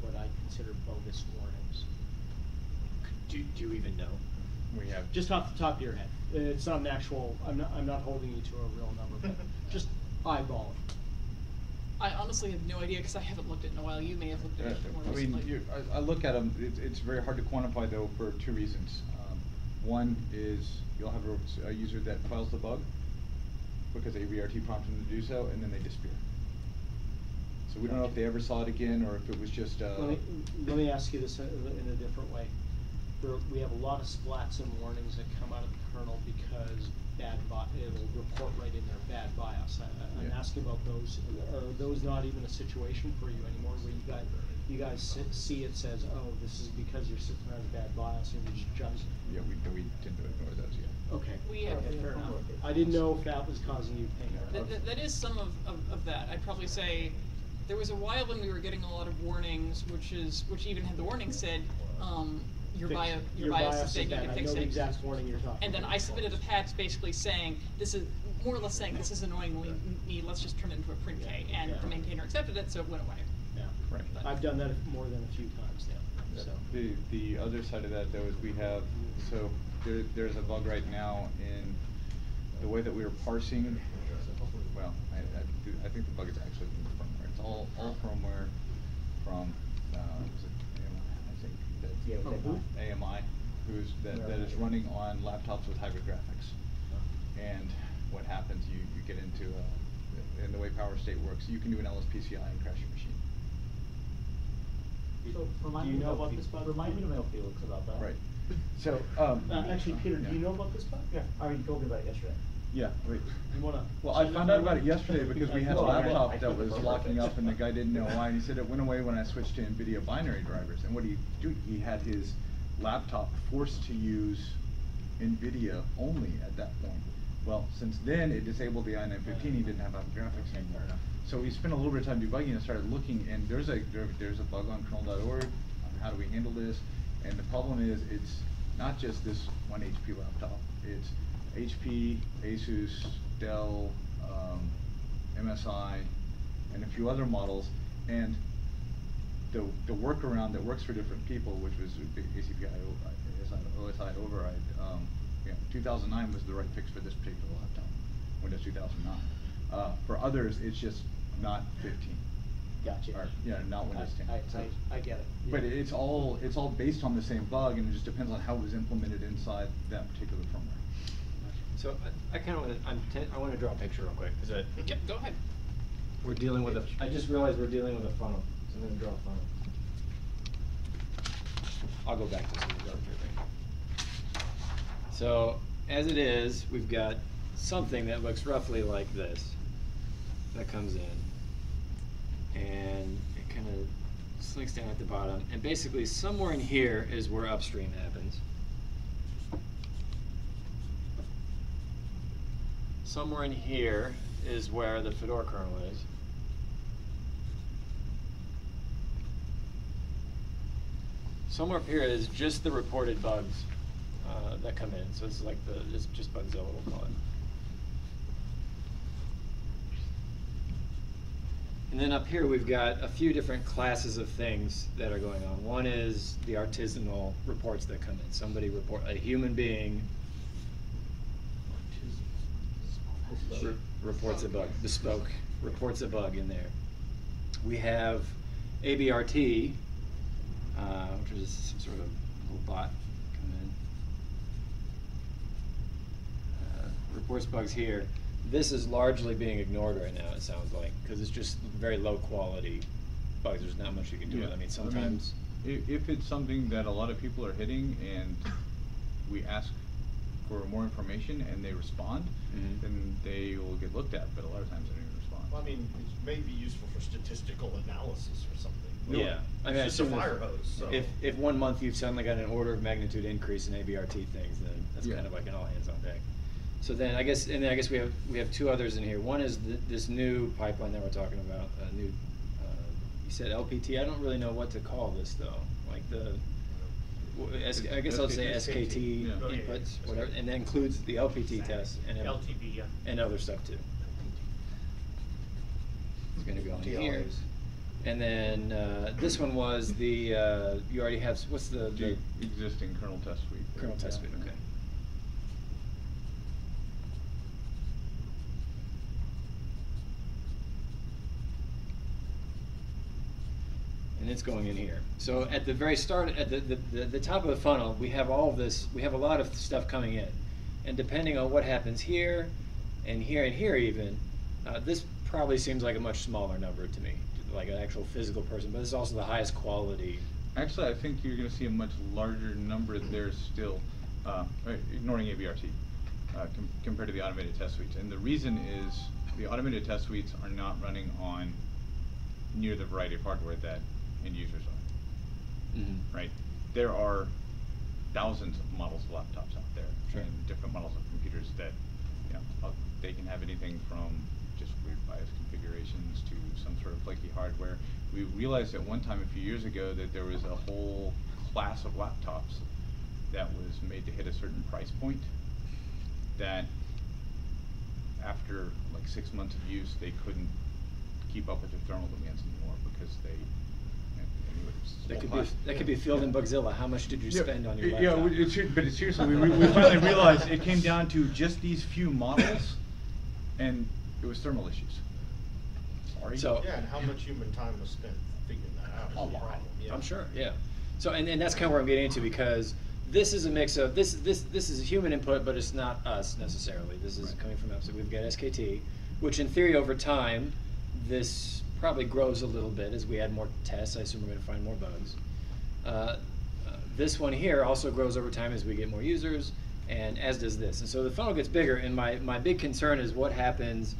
what I consider bogus warnings? Do, do you even know? We have. Just off the top of your head. It's not an actual, I'm not, I'm not holding you to a real number, but just eyeball it. I honestly have no idea, cause I haven't looked at it in a while, you may have looked at it more I mean, recently. you, I, I look at them, it's, it's very hard to quantify though for two reasons. Um, One is you'll have a, a user that files the bug because ABRT prompted them to do so, and then they disappear. So we don't know if they ever saw it again, or if it was just, uh. Let me, let me ask you this in a different way. There, we have a lot of splats and warnings that come out of the kernel because bad bi- it'll report right in there, bad BIOS. I, I- I'm Yeah. asking about those, are those not even a situation for you anymore where you got, you guys si- see it says, oh, this is because your system has a bad BIOS and you just jump? Yeah, we, we tend to ignore those, yeah. Okay. We have- Okay, fair enough. I didn't know if that was causing you pain. That, that, that is some of, of, of that. I'd probably say there was a while when we were getting a lot of warnings, which is which even had the warning said, um, your Fix- bio your, your BIOS, BIOS is is saying you can I fix know the it. exact warning you're talking And then. I submitted a patch basically saying this is more or less saying this is annoying me. Let's just turn it into a printk, and Yeah. the maintainer accepted it, so it went away. Yeah. Right. I've done that more than a few times now, so. The, the other side of that though is we have, so there, there's a bug right now in the way that we are parsing, well, I, I, do- I think the bug is actually in the firmware. It's all, all firmware from, uh, is it AMI, I think, that's. Yeah, with From AMI, who's, that, that is running on laptops with hybrid graphics. And what happens, you, you get into, uh, and the way Power State works, you can do an LSPCI and crash your machine. So remind Do you me know about this bug? Remind me to mail Felix about that. Right. So, um. Uh, actually, Peter, do yeah. you know about this bug? Yeah, I mean, told me about it yesterday. Yeah, wait. You wanna? Well, I found out about it yesterday because we had a Well, I read- laptop that was locking up and the guy didn't know why, and he said it went away when I switched to NVIDIA binary drivers. And what he do, he had his laptop forced to use NVIDIA only at that point. Well, since then, it disabled the i915, he didn't have Apple graphics anymore. So we spent a little bit of time debugging and started looking, and there's a, there, there's a bug on kernel.org, on how do we handle this? And the problem is, it's not just this one HP laptop, it's HP, Asus, Dell, um, MSI, and a few other models, and the, the workaround that works for different people, which was ACPI, OSI override, um, yeah, two thousand nine was the right fix for this particular laptop, Windows two thousand nine. Uh, for others, it's just not fifteen. Gotcha. Or, yeah, not Windows ten. I, So- I, I get it. But it's all, it's all based on the same bug, and it just depends on how it was implemented inside that particular firmware. So I, I kinda wanna, I'm, ten- I wanna draw a picture real quick, Is I, Yep, go ahead. we're dealing with a, I just realized we're dealing with a funnel, so I'm gonna draw a funnel. I'll go back to some of the thing. So, as it is, we've got something that looks roughly like this, that comes in. And it kinda slinks down at the bottom, and basically somewhere in here is where upstream happens. Somewhere in here is where the Fedora kernel is. Somewhere up here is just the reported bugs uh, that come in. So it's like the just just Bugzilla, we'll call it. And then up here we've got a few different classes of things that are going on. One is the artisanal reports that come in. Somebody report a human being re- reports a bug, bespoke reports a bug in there. We have ABRT, uh, which is some sort of little bot come in. Uh, reports bugs here. This is largely being ignored right now. It sounds like because it's just very low quality bugs. There's not much you can do. with it. I mean, sometimes. If, if it's something that a lot of people are hitting and we ask for more information and they respond, Mhm. then they will get looked at, but a lot of times they don't even respond. Well, I mean, it may be useful for statistical analysis or something, No, Yeah, I mean, It's just a assume if- fire hose, so. If, if one month you've suddenly got an order of magnitude increase in ABRT things, then that's Yeah. kind of like an all hands on deck. So then I guess, and then I guess we have, we have two others in here. One is th- this new pipeline that we're talking about, a new, uh, you said LPT, I don't really know what to call this though, like the, w- S- I guess I'll say SKT. Yeah. Inputs, whatever, and that includes the LPT test and. ev- LTP, yeah. And other stuff too. It's gonna go in here. TLAs. And then, uh, this one was the, uh, you already have, s- what's the, the? The existing kernel test suite. Kernel test suite, okay. And it's going in here. So at the very start, at the, the, the, the top of the funnel, we have all of this, we have a lot of stuff coming in. And depending on what happens here, and here and here even, uh, this probably seems like a much smaller number to me, like an actual physical person, but it's also the highest quality. Actually, I think you're gonna see a much larger number there still, uh, ignoring ABRT, uh, com- compared to the automated test suites. And the reason is, the automated test suites are not running on near the variety of hardware that are, right? There are thousands of models of laptops out there, Sure. and different models of computers that, you know, uh, they can have anything from just weird BIOS configurations to some sort of flaky hardware. We realized at one time a few years ago that there was a whole class of laptops that was made to hit a certain price point that after like six months of use, they couldn't keep up with their thermal demands anymore because they, anyway, it was That whole could be, class. that could be filled in Bugzilla, how much did you Yeah, spend on your yeah, laptop? Yeah, it's, but it's seriously, we, we we finally realized it came down to just these few models, and it was thermal issues. Sorry. So- Yeah, and how much human time was spent figuring that out A lot. yeah. I'm sure, yeah. So, and, and that's kind of where I'm getting into because this is a mix of, this, this, this is human input, but it's not us necessarily. This is Right. coming from outside. We've got SKT, which in theory over time, this probably grows a little bit as we add more tests. I assume we're gonna find more bugs. Uh, uh, This one here also grows over time as we get more users, and as does this. And so the funnel gets bigger, and my, my big concern is what happens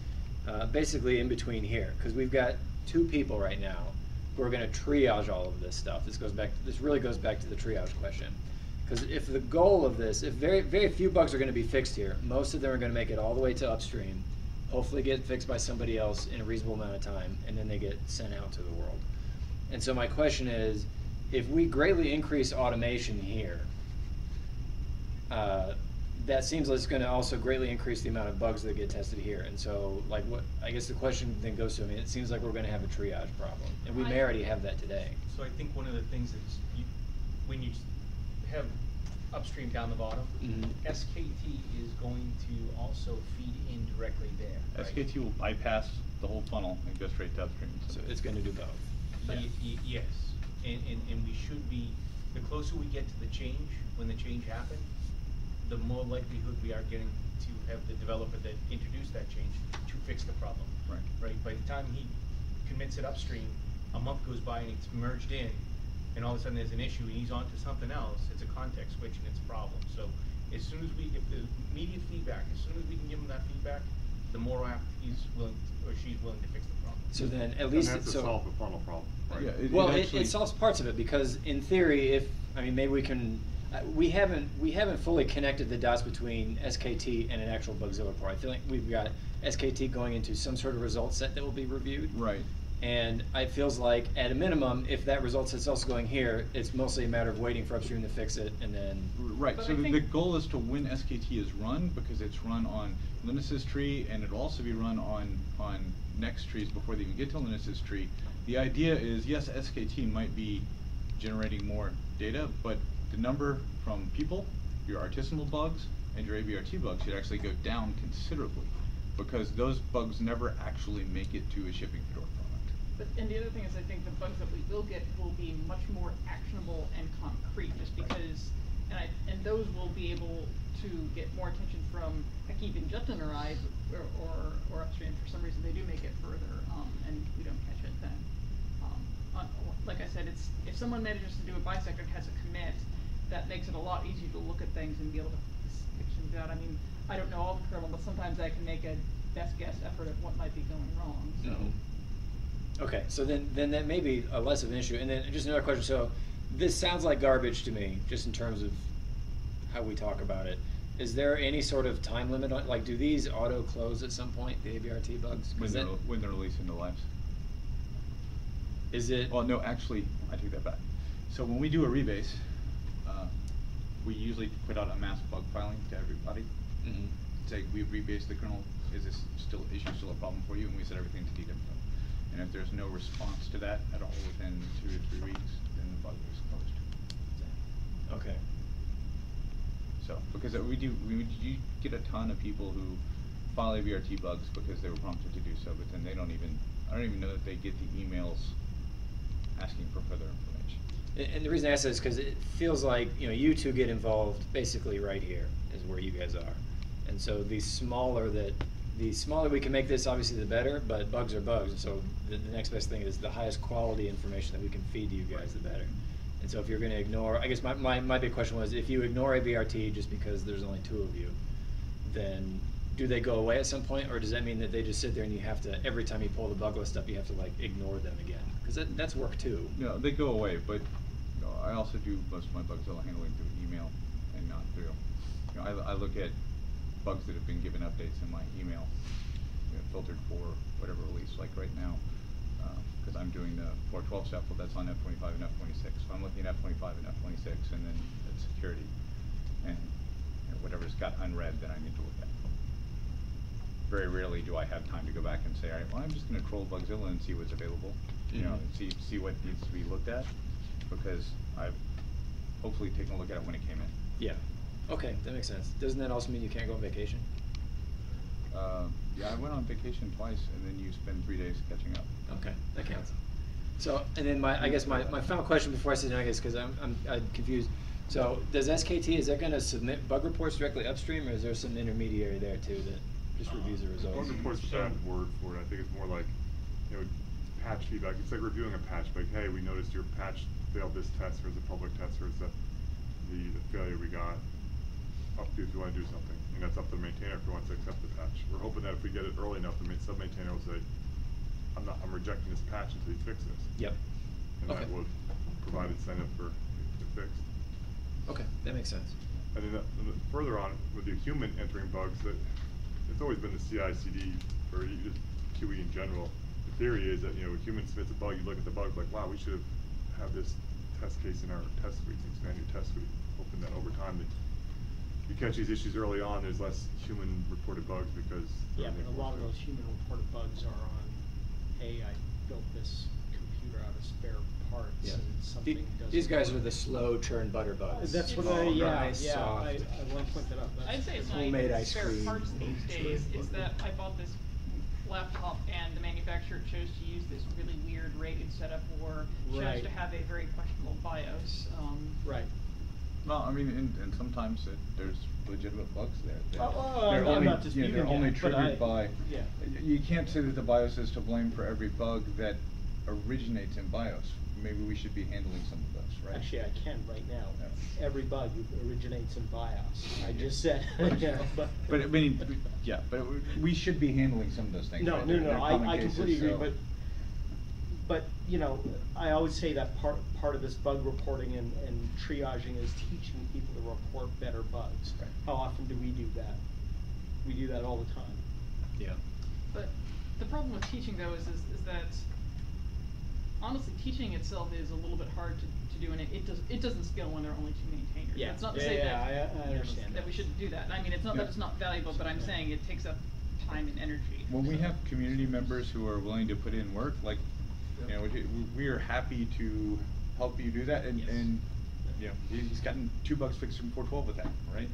uh, basically in between here, because we've got two people right now who are gonna triage all of this stuff. This goes back, this really goes back to the triage question. Because if the goal of this, if very, very few bugs are gonna be fixed here, most of them are gonna make it all the way to upstream, hopefully get fixed by somebody else in a reasonable amount of time, and then they get sent out to the world. And so my question is, if we greatly increase automation here, uh, that seems like it's gonna also greatly increase the amount of bugs that get tested here. And so, like, what, I guess the question then goes to, I mean, it seems like we're gonna have a triage problem, and we may already have that today. So I think one of the things that's, you, when you have upstream down the bottom, Mhm. SKT is going to also feed in directly there, right? SKT will bypass the whole funnel and go straight to upstream. So it's gonna do both. Y- y- yes, and, and, and we should be, the closer we get to the change, when the change happened, the more likelihood we are getting to have the developer that introduced that change to fix the problem. Right. Right, by the time he commits it upstream, a month goes by and it's merged in, and all of a sudden there's an issue and he's on to something else, it's a context switch and it's a problem. So as soon as we, if the immediate feedback, as soon as we can give him that feedback, the more apt he's willing, or she's willing to fix the problem. So then, at least, that's to so. solve the funnel problem, right? Yeah, it- Well, it, actually- it solves parts of it because in theory, if I mean maybe we can, uh, we haven't we haven't fully connected the dots between SKT and an actual Bugzilla report. I feel like we've got SKT going into some sort of result set that will be reviewed. Right. And it feels like at a minimum, if that results set's also going here, it's mostly a matter of waiting for upstream to fix it and then. Right, But so I the, the goal is to when SKT is run, because it's run on Linus's tree, and it'll also be run on, on next trees before they even get to Linus's tree. The idea is, yes, SKT might be generating more data, but the number from people, your artisanal bugs, and your ABRT bugs should actually go down considerably, because those bugs never actually make it to a shipping Fedora product. But, and the other thing is, I think the bugs that we will get will be much more actionable and concrete, just because, and I, and those will be able to get more attention from, like even Justin or I, or, or, or upstream, for some reason, they do make it further, um, and we don't catch it then. Um, on- like I said, it's, if someone manages to do a bisector and has a commit, that makes it a lot easier to look at things and be able to fix things out. I mean, I don't know all the kernel, but sometimes I can make a best guess effort of what might be going wrong, so. Mhm. Okay, so then, then that may be a less of an issue. And then just another question, so this sounds like garbage to me, just in terms of how we talk about it. Is there any sort of time limit on, like, do these auto close at some point, the ABRT bugs When they're, that- when they're released into lives. Is it? Well, no, actually, I take that back. So when we do a rebase, uh, we usually put out a mass bug filing to everybody. Mhm. Say, we rebased the kernel, is this still, issue still a problem for you? And we set everything to DWF. And if there's no response to that at all within two to three weeks, then the bug is closed. Okay. So, because we do, we do get a ton of people who file ABRT bugs because they were prompted to do so, but then they don't even, I don't even know that they get the emails asking for further information. And, and the reason I ask that is because it feels like, you know, you two get involved basically right here is where you guys are. And so the smaller that, the smaller we can make this, obviously the better, but bugs are bugs. So the, the next best thing is the highest quality information that we can feed to you guys, the better. And so if you're gonna ignore, I guess my, my, my big question was, if you ignore ABRT just because there's only two of you, then do they go away at some point, or does that mean that they just sit there and you have to, every time you pull the bug list up, you have to like ignore them again? Cause that, that's work too. Know, they go away, but you know, I also do most of my Bugzilla handling through email and not through. You know, I, I look at bugs that have been given updates in my email, you know, filtered for whatever release. Like right now, um, because I'm doing the 412 stuff, well, that's on F25 and F26. So I'm looking at F25 and F26, and then at security, and you know, whatever's got unread that I need to look at. Very rarely do I have time to go back and say, all right, well, I'm just going to troll Bugzilla and see what's available, you know, and see see what needs to be looked at, because I've hopefully taken a look at it when it came in. Yeah. Okay, that makes sense. Doesn't that also mean you can't go on vacation? Uh, yeah, I went on vacation twice, and then you spend three days catching up. Okay, that counts. So, and then my, I guess my, my final question before I sit down, I guess, because I'm, I'm, I'm confused. So, does SKT, is that gonna submit bug reports directly upstream, or is there some intermediary there too that just reviews the results? Bug report's is a bad word for it, I think it's more like, you know, patch feedback, it's like reviewing a patch, like, hey, we noticed your patch failed this test, here's a public test, here's the, the, the failure we got. Up to you if you wanna do something, and that's up to the maintainer if he wants to accept the patch. We're hoping that if we get it early enough, the ma- sub-maintainer will say, I'm not, I'm rejecting this patch until you fix this. Yep. And that Okay. would provide incentive for it to fix. Okay, that makes sense. And then, uh, and further on, with the human entering bugs, that, it's always been the CI/CD for e- just QE in general. The theory is that, you know, a human submits a bug, you look at the bug, like, wow, we should have, have this test case in our test suite, expand your test suite, hoping that over time, that you catch these issues early on, there's less human reported bugs because. Yeah, but a lot of those human reported bugs are on, hey, I built this computer out of spare parts Yeah. and The- something doesn't. These guys work. are the slow churn butter bugs. That's what It's- I, yeah, Nice, yeah, soft. I, I want to point that up. That's- I'd say it's not Homemade even ice spare cream. parts these days, it's that I bought this laptop and the manufacturer chose to use this really weird rated setup or chose Right. to have a very questionable BIOS, um. Right. Well, I mean, and, and sometimes it, there's legitimate bugs there. Oh, oh, they're I'm- I'm only- not They're that, only but triggered I- by, yeah. you can't say that the BIOS is to blame for every bug that originates in BIOS. Maybe we should be handling some of those, right? Actually, I can right now. Yeah. Every bug originates in BIOS. I just said, you know, but. But I mean, yeah, but we should be handling some of those things. No, right? no, They're- no, they're common I, I cases, completely agree, so- but, but, you know, I always say that part, part of this bug reporting and, and triaging is teaching people to report better bugs. Right. How often do we do that? We do that all the time. Yeah. But the problem with teaching though is, is, is that honestly, teaching itself is a little bit hard to, to do and it, it does, it doesn't scale when there are only two maintainers. Yeah. That's not to Yeah, say yeah, that. I- I understand That that. we shouldn't do that. I mean, it's not that it's not valuable, but I'm Yeah. saying it takes up time and energy. When we have community members who are willing to put in work, like, you know, we, we are happy to help you do that, and, Yes. and, you know, he's gotten two bugs fixed from four twelve with that, right?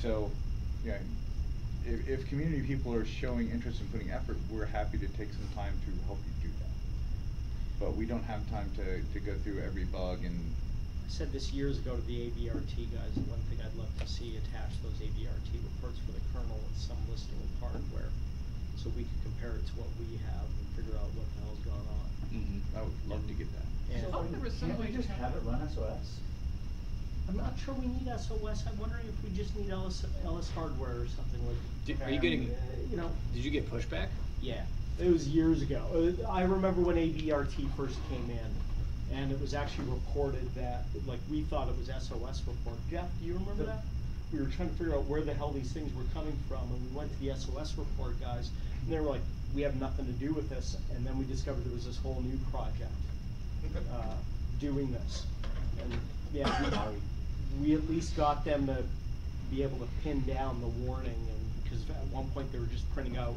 So, yeah, if, if community people are showing interest in putting effort, we're happy to take some time to help you do that. But we don't have time to, to go through every bug and, I said this years ago to the ABRT guys, one thing I'd love to see attach those ABRT reports for the kernel with some listing of hardware. So we could compare it to what we have and figure out what the hell's going on. Mm-hmm. I would love to get that. And- I there was some Can't way we to just have- have it run SOS? I'm not sure we need SOS, I'm wondering if we just need LS, LS hardware or something like. Did- are you getting- uh, You know, Did you get pushback? yeah. It was years ago. Uh, I remember when ABRT first came in, and it was actually reported that, like, we thought it was SOS report. Jeff, do you remember that? We were trying to figure out where the hell these things were coming from, and we went to the SOS report guys, and they were like, we have nothing to do with this, and then we discovered there was this whole new project, uh, doing this. And, yeah, we, we at least got them to be able to pin down the warning, and, because at one point they were just printing out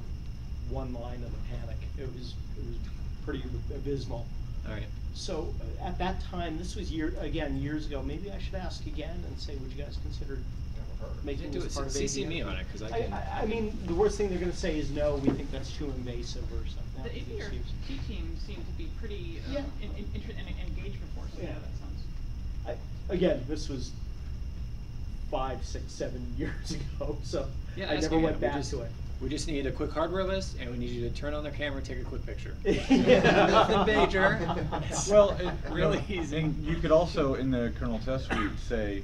one line of the panic. It was, it was pretty abysmal. All right. So, uh, at that time, this was year, again, years ago, maybe I should ask again and say, would you guys consider making Do this it. part CC ABM? me on it, 'cause I I, can- I, I mean, the worst thing they're gonna say is, no, we think that's too invasive or something. The That seems- ABRT team seemed to be pretty, um, Yeah. in, in, inter- and engaged before, so yeah, Yeah. that sounds. I, again, this was five, six, seven years ago, so Yeah, I never went we back just- to it. We just need a quick hardware list, and we need you to turn on their camera and take a quick picture. Nothing major. Well, it, really no, easy. And you could also, in the kernel test suite, say,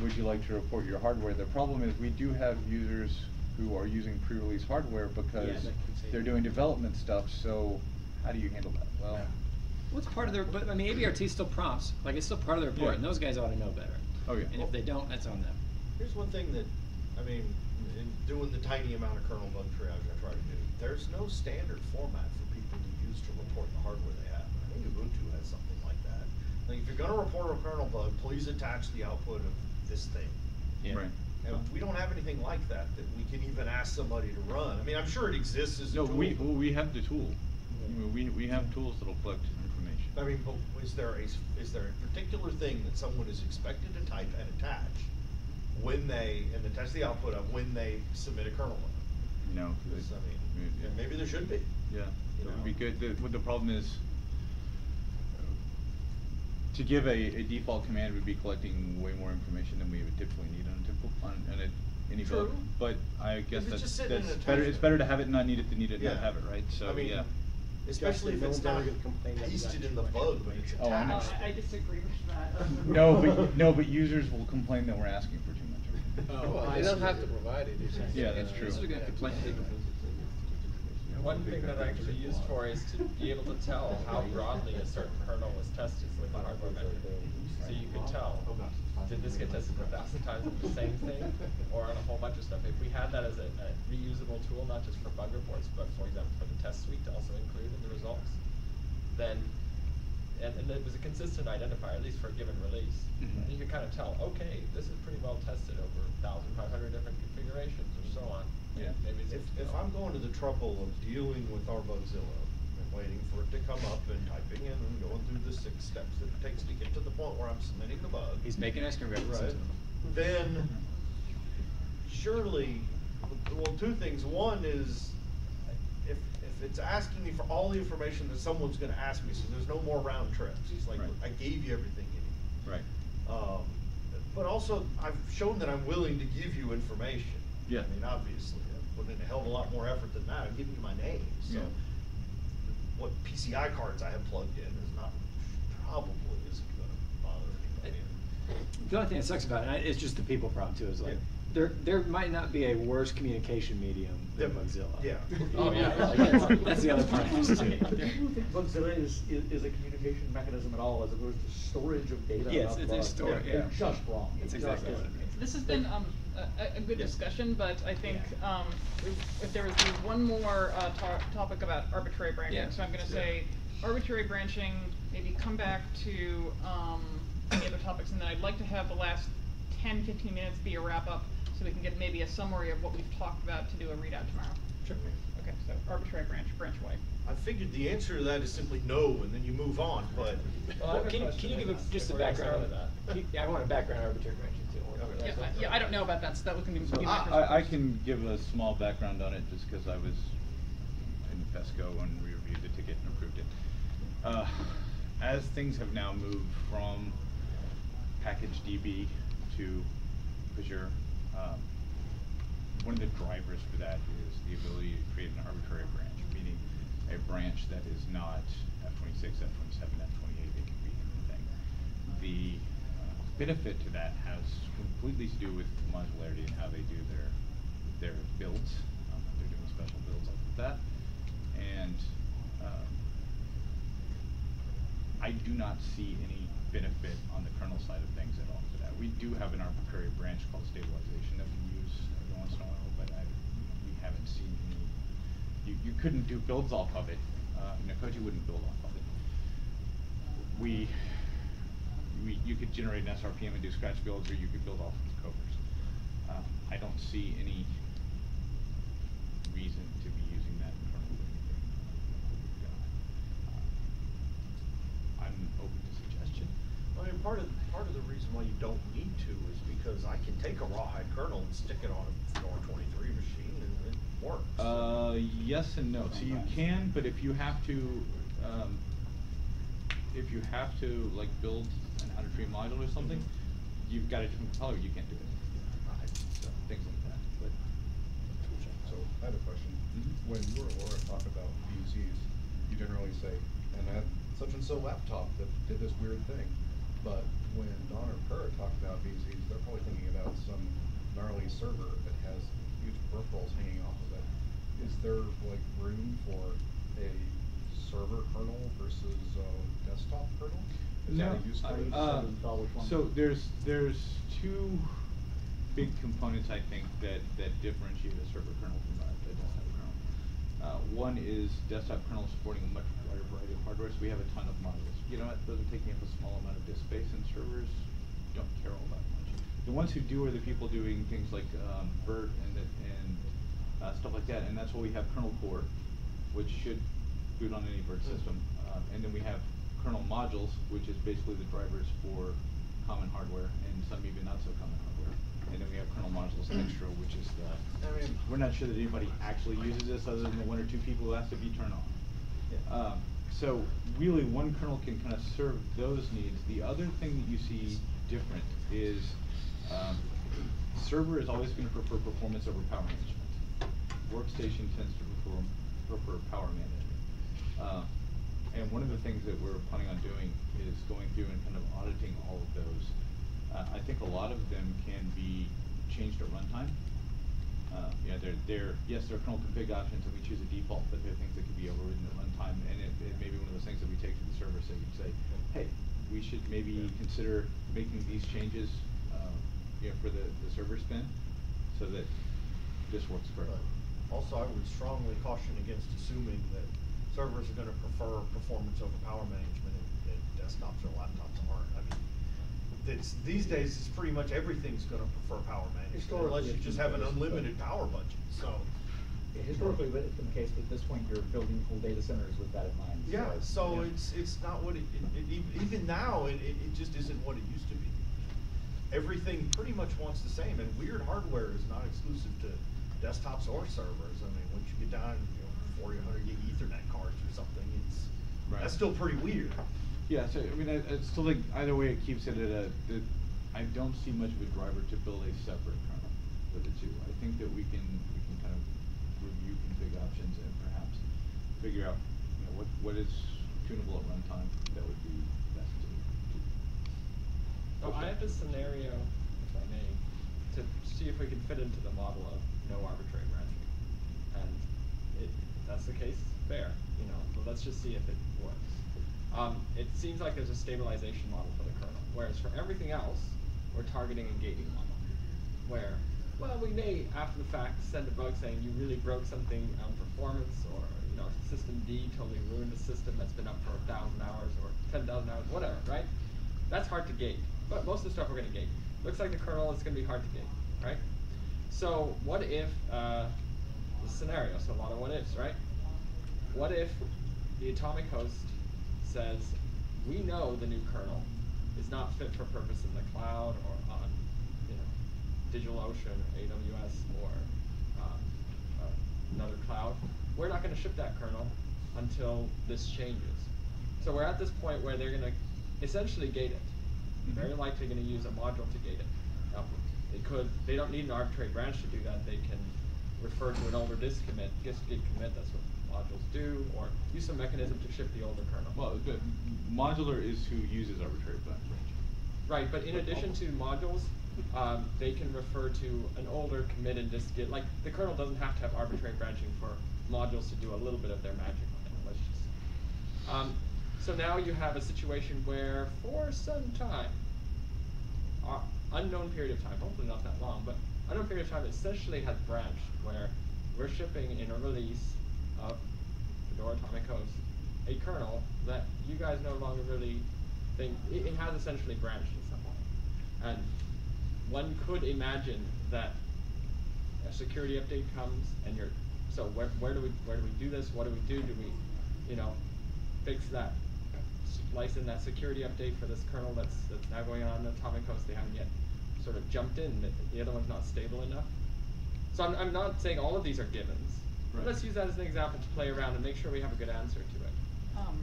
would you like to report your hardware? The problem is, we do have users who are using pre-release hardware because that could they're doing development stuff, so how do you handle that? Well, What's part of their, but I mean, ABRT still prompts, like it's still part of the report, Yeah. and those guys ought to know better. Oh, yeah. And if they don't, that's on them. Here's one thing that, I mean, in doing the tiny amount of kernel bug triage I try to do, there's no standard format for people to use to report the hardware they have. I think Ubuntu has something like that. Like, if you're gonna report a kernel bug, please attach the output of this thing. Yeah. right. And we don't have anything like that, that we can even ask somebody to run. I mean, I'm sure it exists as a No, tool. we, well, we have the tool. I mean, We, we have tools that'll collect information. I mean, but is there a, s- is there a particular thing that someone is expected to type and attach when they, and attach the output of when they submit a kernel log? You know, 'Cause, I mean, yeah. and maybe there should be. Yeah, You that would be good. The, what the problem is, to give a, a default command would be collecting way more information than we would typically need on a typical, on, on a, any bug. True. But I guess it's that's, just sitting in that's an better, it's better to have it and not need it than need it and not Yeah. have it, right? So, I mean, yeah. Especially if no it's one's ever not gonna complain that you got pasted too in the much bug, but it's Oh, I know. attached. I, I disagree with that. No, but, no, but users will complain that we're asking for too much. Oh, Well, I they don't see. have to provide it. it's just- Yeah, that's true. This is gonna complain. One thing that I actually used for is to be able to tell how broadly a certain kernel was tested with the hardware vendor. So you could tell, did this get tested a thousand times with the same thing, or on a whole bunch of stuff? If we had that as a, a reusable tool, not just for bug reports, but for example, for the test suite to also include in the results, then, and, and it was a consistent identifier, at least for a given release. Mhm. And you could kind of tell, okay, this is pretty well tested over thousand five hundred different configurations or so on. Yeah. If, if. I'm going to the trouble of dealing with our Bugzilla and waiting for it to come up and typing in and going through the six steps that it takes to get to the point where I'm submitting the bug. He's making ice cream Right, then surely, well, two things. One is, if, if it's asking me for all the information that someone's gonna ask me, so there's no more round trips. It's like, Right. I gave you everything you need. Right. Um, but also, I've shown that I'm willing to give you information. Yeah. I mean, obviously, I've put in a hell of a lot more effort than that. I'm giving you my name, so. Yeah. What PCI cards I have plugged in is not, probably isn't gonna bother anybody. The only thing that sucks about it, it's just the people problem too, is like, Yeah. there, there might not be a worse communication medium than Yeah. Bugzilla. Yeah. Oh, yeah. That's, that's the other part. I don't is, is, is a communication mechanism at all, as opposed to storage of data Yeah, it's- about it's a bugs. store- They're yeah. just wrong. That's It exactly just what it isn't. means. This has been um, a, a good Yeah. discussion, but I think Yeah. um, if if there was one more uh, to- topic about arbitrary branching, Yeah. so I'm going to Yeah. say arbitrary branching, maybe come back to um, any other topics, and then I'd like to have the last 10, 15 minutes be a wrap up so we can get maybe a summary of what we've talked about to do a readout tomorrow. Sure. Okay, so arbitrary branch, branch away. I figured the answer to that is simply no, and then you move on, but. Well, I have a Can you, can you give a, just if a background start on that? Yeah, I want a background on arbitrary branching too. Yeah, I- yeah, I don't know about that, so that to be my I, I can give a small background on it just because I was in FESCO when we reviewed the ticket and approved it. Uh, as things have now moved from package DB to Pagure, um, one of the drivers for that is the ability to create an arbitrary branch, meaning a branch that is not F twenty-six, F twenty-seven, F twenty-eight, it can be anything. The benefit to that has completely to do with modularity and how they do their, their builds. Um, they're doing special builds like that. and, um, I do not see any benefit on the kernel side of things at all for that. We do have an arbitrary branch called stabilization that we use every once in a while, but I, we haven't seen any, you, you couldn't do builds off of it, uh, Nikoji wouldn't build off of it. We, we, you could generate an SRPM and do scratch builds, or you could build off of covers. Um, I don't see any reason to be using that kernel. Uh, I'm open to suggestion. I mean, part of, part of the reason why you don't need to is because I can take a rawhide kernel and stick it on a Fedora twenty-three machine and it works. Uh, yes and no. So you can, but if you have to, um, if you have to like build outer tree module or something, you've got a different color, you can't do it. So, things like that, but. So, I have a question. Mhm. When you or Laura talk about BZs, you generally say, and I had such and so laptop that did this weird thing. But when Don or Kurt talk about BZs, they're probably thinking about some gnarly server that has huge peripherals hanging off of it. Is there like room for a server kernel versus a desktop kernel? Is that No, uh, case? Install which one? So there's, there's two big components, I think, that, that differentiate a server kernel from a, a desktop kernel. Uh, one is desktop kernel supporting a much wider variety of hardware, so we have a ton of modules. You know what, those are taking up a small amount of disk space, and servers don't care all that much. The ones who do are the people doing things like, um, virt and, the- and, uh, stuff like that, and that's why we have kernel core, which should boot on any virt system. Uh, and then we have kernel modules, which is basically the drivers for common hardware and some even not so common hardware. And then we have kernel modules extra, which is the, I mean- we're not sure that anybody actually uses this other than the one or two people who ask to be turned on. Um, so really, one kernel can kind of serve those needs. The other thing that you see different is, um, server is always gonna prefer performance over power management. Workstation tends to prefer, prefer power management. Uh, and one of the things that we're planning on doing is going through and kind of auditing all of those. Uh, I think a lot of them can be changed at runtime. Uh, yeah, they're, they're, yes, they're kernel config options and we choose a default, but they're things that can be overridden at runtime. And it, it may be one of those things that we take to the server so you can say, hey, we should maybe consider making these changes, uh, you know, for the, the server spin so that this works for But Also, I would strongly caution against assuming that servers are gonna prefer performance over power management and, and desktops or laptops aren't. I mean, it's, these days, it's pretty much everything's gonna prefer power management, unless you just have an the case, but- unlimited power budget, so. Historically, but it's been the case, but at this point, you're building full data centers with that in mind. Yeah, so yeah. it's, it's not what it, it, it, ev- even now, it, it, just isn't what it used to be. Everything pretty much wants the same, and weird hardware is not exclusive to desktops or servers. I mean, once you get down, you know, forty, hundred gig ethernet or something, it's, Right. that's still pretty weird. Yeah, so I mean, I, I still think either way it keeps it at a, the, I don't see much of a driver to build a separate kernel for the two. I think that we can, we can kind of review config options and perhaps figure out, you know, what, what is tunable at runtime that would be best to, to. So I have a scenario, if I may, to see if we can fit into the model of no arbitrary branching. And it, if that's the case, fair, you know, but let's just see if it works. Um, it seems like there's a stabilization model for the kernel, whereas for everything else, we're targeting a gating model. Where, well, we may, after the fact, send a bug saying you really broke something on performance, or, you know, systemd totally ruined a system that's been up for a thousand hours, or ten thousand hours, whatever, right? That's hard to gate, but most of the stuff we're gonna gate. Looks like the kernel is gonna be hard to gate, right? So what if, uh, the scenario, so a lot of what ifs, right? What if the atomic host says, we know the new kernel is not fit for purpose in the cloud or on, you know, DigitalOcean, or AWS, or um, uh, another cloud. We're not going to ship that kernel until this changes. So we're at this point where they're going to essentially gate it. Very likely going to use a module to gate it. Now, they could, they don't need an arbitrary branch to do that. They can refer to an older disk commit, dist-git commit. That's what modules do, or use some mechanism to ship the older kernel. Well, the modular is who uses arbitrary branch. Right, but in addition to modules, um, they can refer to an older committed dist-git. Like the kernel doesn't have to have arbitrary branching for modules to do a little bit of their magic on it. Let's just. Um, so now you have a situation where, for some time, uh, unknown period of time, hopefully not that long, but unknown period of time, essentially has branched where we're shipping in a release of Fedora Atomic Host a kernel that you guys no longer really think it, it has essentially branched in some way. And one could imagine that a security update comes and you're so where where do we where do we do this? What do we do? Do we, you know, fix that splice in that security update for this kernel that's that's now going on in Atomic Host? They haven't yet sort of jumped in. The, the other one's not stable enough. So I'm I'm not saying all of these are givens. But Right. let's use that as an example to play around and make sure we have a good answer to it. Um,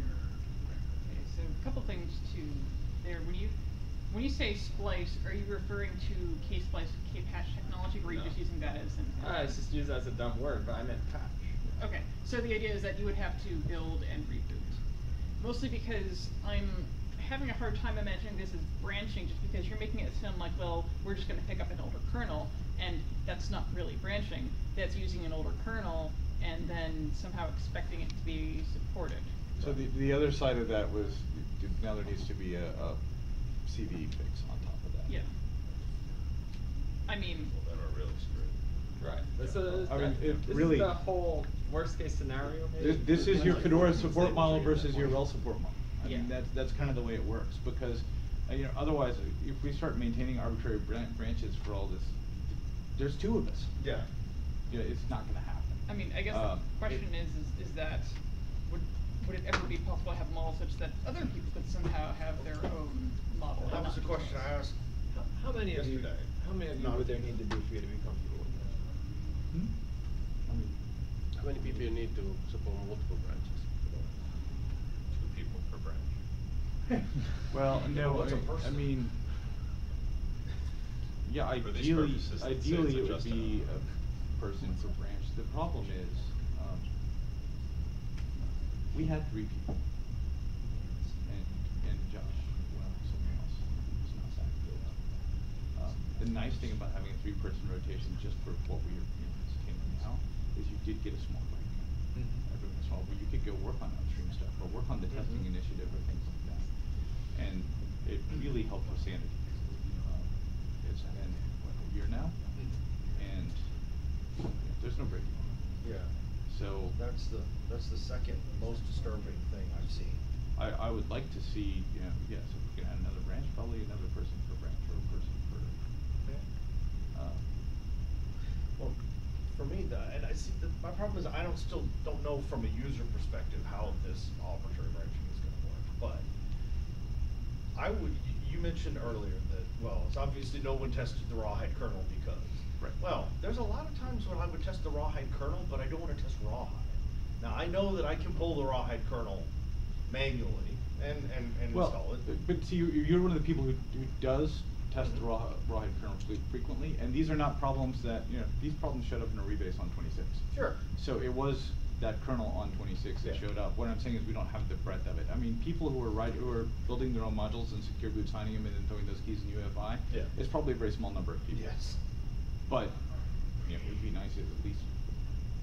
okay, so a couple things to there. When you when you say splice, are you referring to Ksplice, kpatch technology, or are you No. just using that as an? I just use that as a dumb word, but I meant patch. Okay, so the idea is that you would have to build and reboot. Mostly because I'm having a hard time imagining this as branching just because you're making it sound like, well, we're just gonna pick up an older kernel, and that's not really branching. That's using an older kernel and then somehow expecting it to be supported. So the, the other side of that was, now there needs to be a, a CVE fix on top of that. Yeah. I mean, Well, then we're really screwed. Right. This is, I mean, that- it this really- is the whole worst case scenario maybe. This, this is your Like, Fedora support model tree at that versus your point. RHEL support model. I mean, that's, that's kind of the way it works, because, uh, you know, otherwise, if we start maintaining arbitrary branches for all this, there's two of us. Yeah. Yeah, it's not gonna happen. I mean, I guess Um, the question it- is, is, is that, would, would it ever be possible to have models such that other people could somehow have their own model? That was the question I asked. How, how many of you, Yesterday. how many of you would there need to be for you to be comfortable with that? Hmm? I mean, How many people you need to support multiple branches? Two people per branch. Well, no, What's a I, I person? mean, yeah, For these ideally, purposes, let's say ideally it would adjusted be a person per branch. The problem is, um, we had three people. And, and Josh, well, someone else, who's not Zach, but, uh, um, the nice thing about having a three-person rotation just for what we are, you know, this came in now, is you did get a small break. Every once in a while, where you could go work on upstream stuff, or work on the testing Mhm. initiative or things like that. And it really helped with sanity. Um, It's been, what, a year now? And yeah, there's no breaking. Yeah. So. That's the, that's the second most disturbing thing I've seen. I, I would like to see, you know, yes, if we can add another branch, probably another person per branch or a person per, uh, Well, for me, the, and I see, the, my problem is I don't, still don't know from a user perspective how this arbitrary branching is gonna work, but I would, you- mentioned earlier well, it's obviously no one tested the rawhide kernel because. Right. Well, there's a lot of times when I would test the rawhide kernel, but I don't wanna test rawhide. Now, I know that I can pull the rawhide kernel manually and, and, and Well, install it. but- see, you're, one of the people who, who does test the Mhm. raw, rawhide kernel fre- frequently, and these are not problems that, you know, these problems showed up in a rebase on twenty-six. Sure. So it was that kernel on twenty-six that Yeah. showed up. What I'm saying is we don't have the breadth of it. I mean, people who are right, who are building their own modules and secure boot signing them and then throwing those keys in UEFI, Yeah. it's probably a very small number of people. Yes. But, you know, it would be nice if at least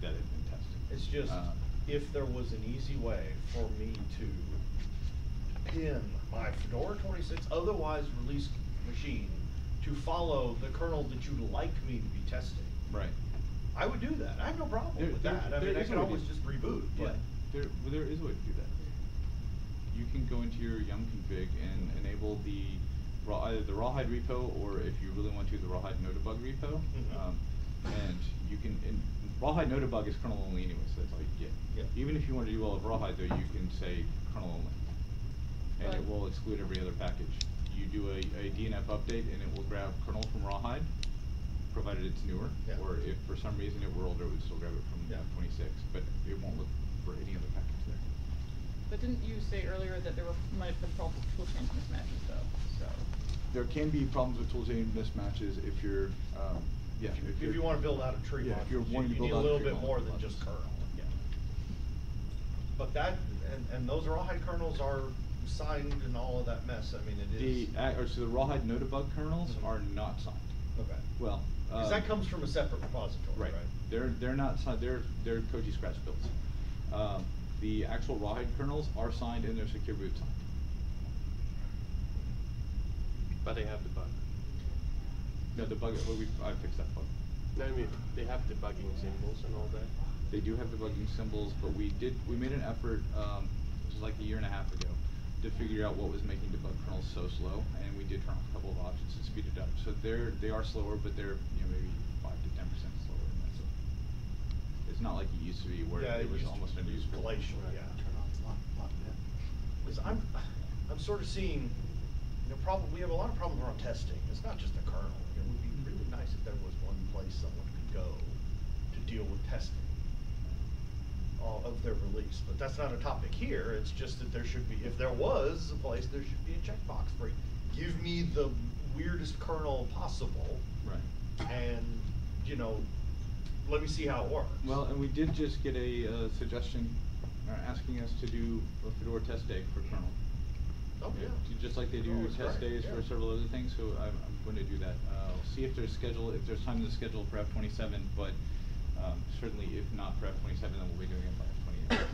that had been tested. It's just, Uh, if there was an easy way for me to pin my Fedora twenty-six otherwise released machine to follow the kernel that you'd like me to be testing, Right. I would do that. I have no problem There- with there- that. I there mean, I is a can way to- always just reboot, Yeah, but. there, well, there is a way to do that. You can go into your yum config and enable the raw, either the rawhide repo, or if you really want to, the rawhide nodebug repo. Mhm. Um, and you can, and rawhide nodebug is kernel only anyway, so that's all you get. Yep. Even if you want to do all of rawhide though, you can say kernel only. And it will exclude every other package. You do a, a DNF update and it will grab kernel from rawhide, provided it's newer. Yeah. Or if for some reason it were older, it would still grab it from Yeah. twenty-six, but it won't look for any other package there. But didn't you say earlier that there were, might have been problems with tool chain mismatches though, so. There can be problems with tool chain mismatches if you're, um, yeah. If you, if you're- you wanna build out a tree yeah, if you're module, you, wanting to you build need a out little tree bit module more than modules. just kernel. Yeah. But that, and, and those rawhide kernels are signed and all of that mess, I mean, it is. The, uh, or so the rawhide nodebug kernels Mhm. are not signed. Okay. Well, Cause uh, that comes from a separate repository, right? Right, they're, they're not signed, they're, they're Koji scratch builds. Um, the actual rawhide kernels are signed and they're secure boot signed. But they have the bug. No, the bug, well, we, I fixed that bug. No, I mean, they have debugging symbols and all that. They do have debugging symbols, but we did, we made an effort, um, this was like a year and a half ago, to figure out what was making debug kernels so slow, and we did turn off a couple of options to speed it up. So they're, they are slower, but they're, you know, maybe five to ten percent slower, and that's it. It's not like it used to be where Yeah, it was almost unusable. Glacial, yeah. Turn off, lock, lock that. Cause I'm, I'm sort of seeing, you know, problem, we have a lot of problems around testing, it's not just the kernel. It would be really nice if there was one place someone could go to deal with testing all of their release, but that's not a topic here, it's just that there should be, if there was a place, there should be a checkbox for, give me the weirdest kernel possible, Right. and, you know, let me see how it works. Well, and we did just get a, uh, suggestion, uh, asking us to do a Fedora test day for kernel. Oh, yeah. Just like they do is test great, days for several other things, so I'm, I'm going to do that. Uh, I'll see if there's schedule, if there's time the schedule for F twenty-seven, but, um, certainly if not for F twenty-seven, then we'll be doing it for F twenty-eight.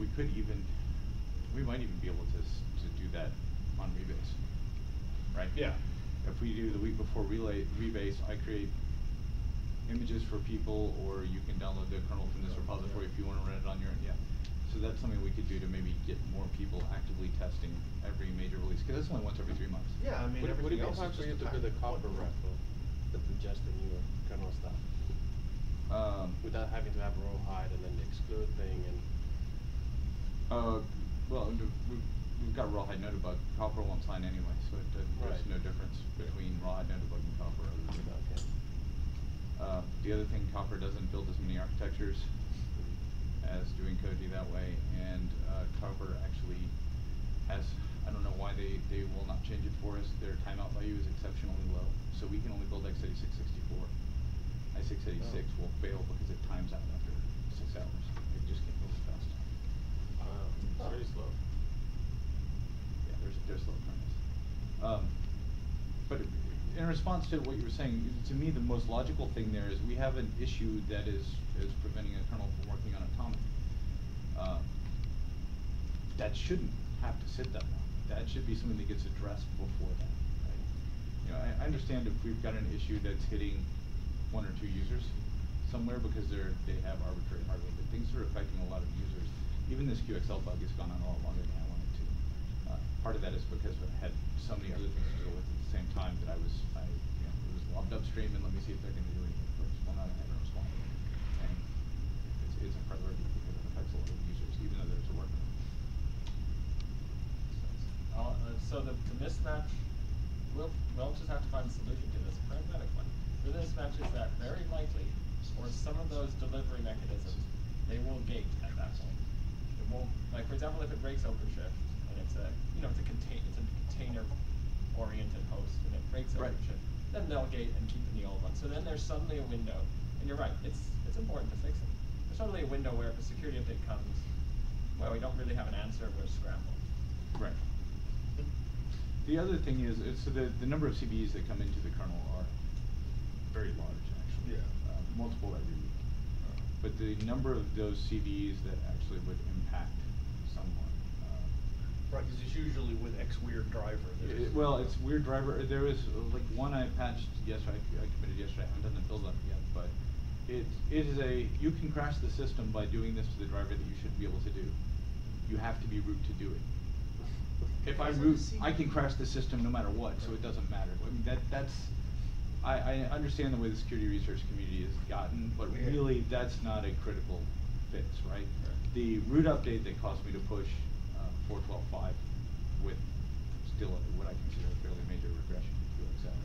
We could even, we might even be able to, to do that on Rebase, right? Yeah. If we do the week before relay, Rebase, I create images for people, or you can download the kernel from this Oh, repository yeah. if you wanna run it on your, yeah. So that's something we could do to maybe get more people actively testing every major release, cause it's only once every three months. Yeah, I mean, Would, would it everything be else hard is for just you a to do the Copr raffle, that do just the newer kernel stuff? Um, Without having to have rawhide and then the exclude thing and. Uh, well, we've, we've got rawhide no debug, Copr won't sign anyway, so it, doesn't- there's no difference between rawhide no debug and Copr other than that. Okay. Uh, the other thing, Copr doesn't build as many architectures as doing Koji that way, and, uh, Copr actually has, I don't know why they, they will not change it for us, their timeout value is exceptionally low, so we can only build x eighty-six sixty-four. I six eighty-six Oh. will fail because it times out after six hours, it just can't build it fast. Wow, it's very slow. Yeah, there's, there's slow kernels. Um, but in response to what you were saying, to me, the most logical thing there is we have an issue that is, is preventing a kernel from working on atomic. Uh, that shouldn't have to sit that long. That should be something that gets addressed before that, right? You know, I, I understand if we've got an issue that's hitting one or two users somewhere because they're, they have arbitrary hardware, but things are affecting a lot of users. Even this QXL bug has gone on a lot longer than I wanted to. Uh, part of that is because I had so many other things to deal with at the same time that I was, I, you know, it was lobbed upstream and let me see if they're gonna do anything first. Well, now they haven't responded. And it's, it's a priority because it affects a lot of users, even though there's a workaround. Uh, uh, so the, the mismatch, we'll, we'll just have to find a solution to this, pragmatic one. The mismatch is that very likely, or some of those delivery mechanisms, they will gate at that point. It won't, like, for example, if it breaks OpenShift, and it's a, you know, it's a contain, it's a container-oriented host, and it breaks Right. OpenShift, then they'll gate and keep in the old one. So then there's suddenly a window, and you're right, it's, it's important to fix it. There's suddenly a window where if a security update comes, well, we don't really have an answer, we're scrambled. Right. The other thing is, is so the, the number of CVEs that come into the kernel are very large, actually. Yeah. Uh, multiple every week. Uh, But the number of those CVEs that actually would impact someone, uh, Right, cause it's usually with X weird driver. that it- is- well, it's weird driver, there was, uh, like, one I patched yesterday, I I committed yesterday, I haven't done the build up yet, but it, it is a, you can crash the system by doing this to the driver that you shouldn't be able to do. You have to be root to do it. If I root, I can crash the system no matter what, so it doesn't matter. I mean, that, that's, I, I understand the way the security research community has gotten, but Yeah. really, that's not a critical fix, right? Right. The root update that caused me to push, uh, four twelve five with still a- what I consider a fairly major regression to QXL.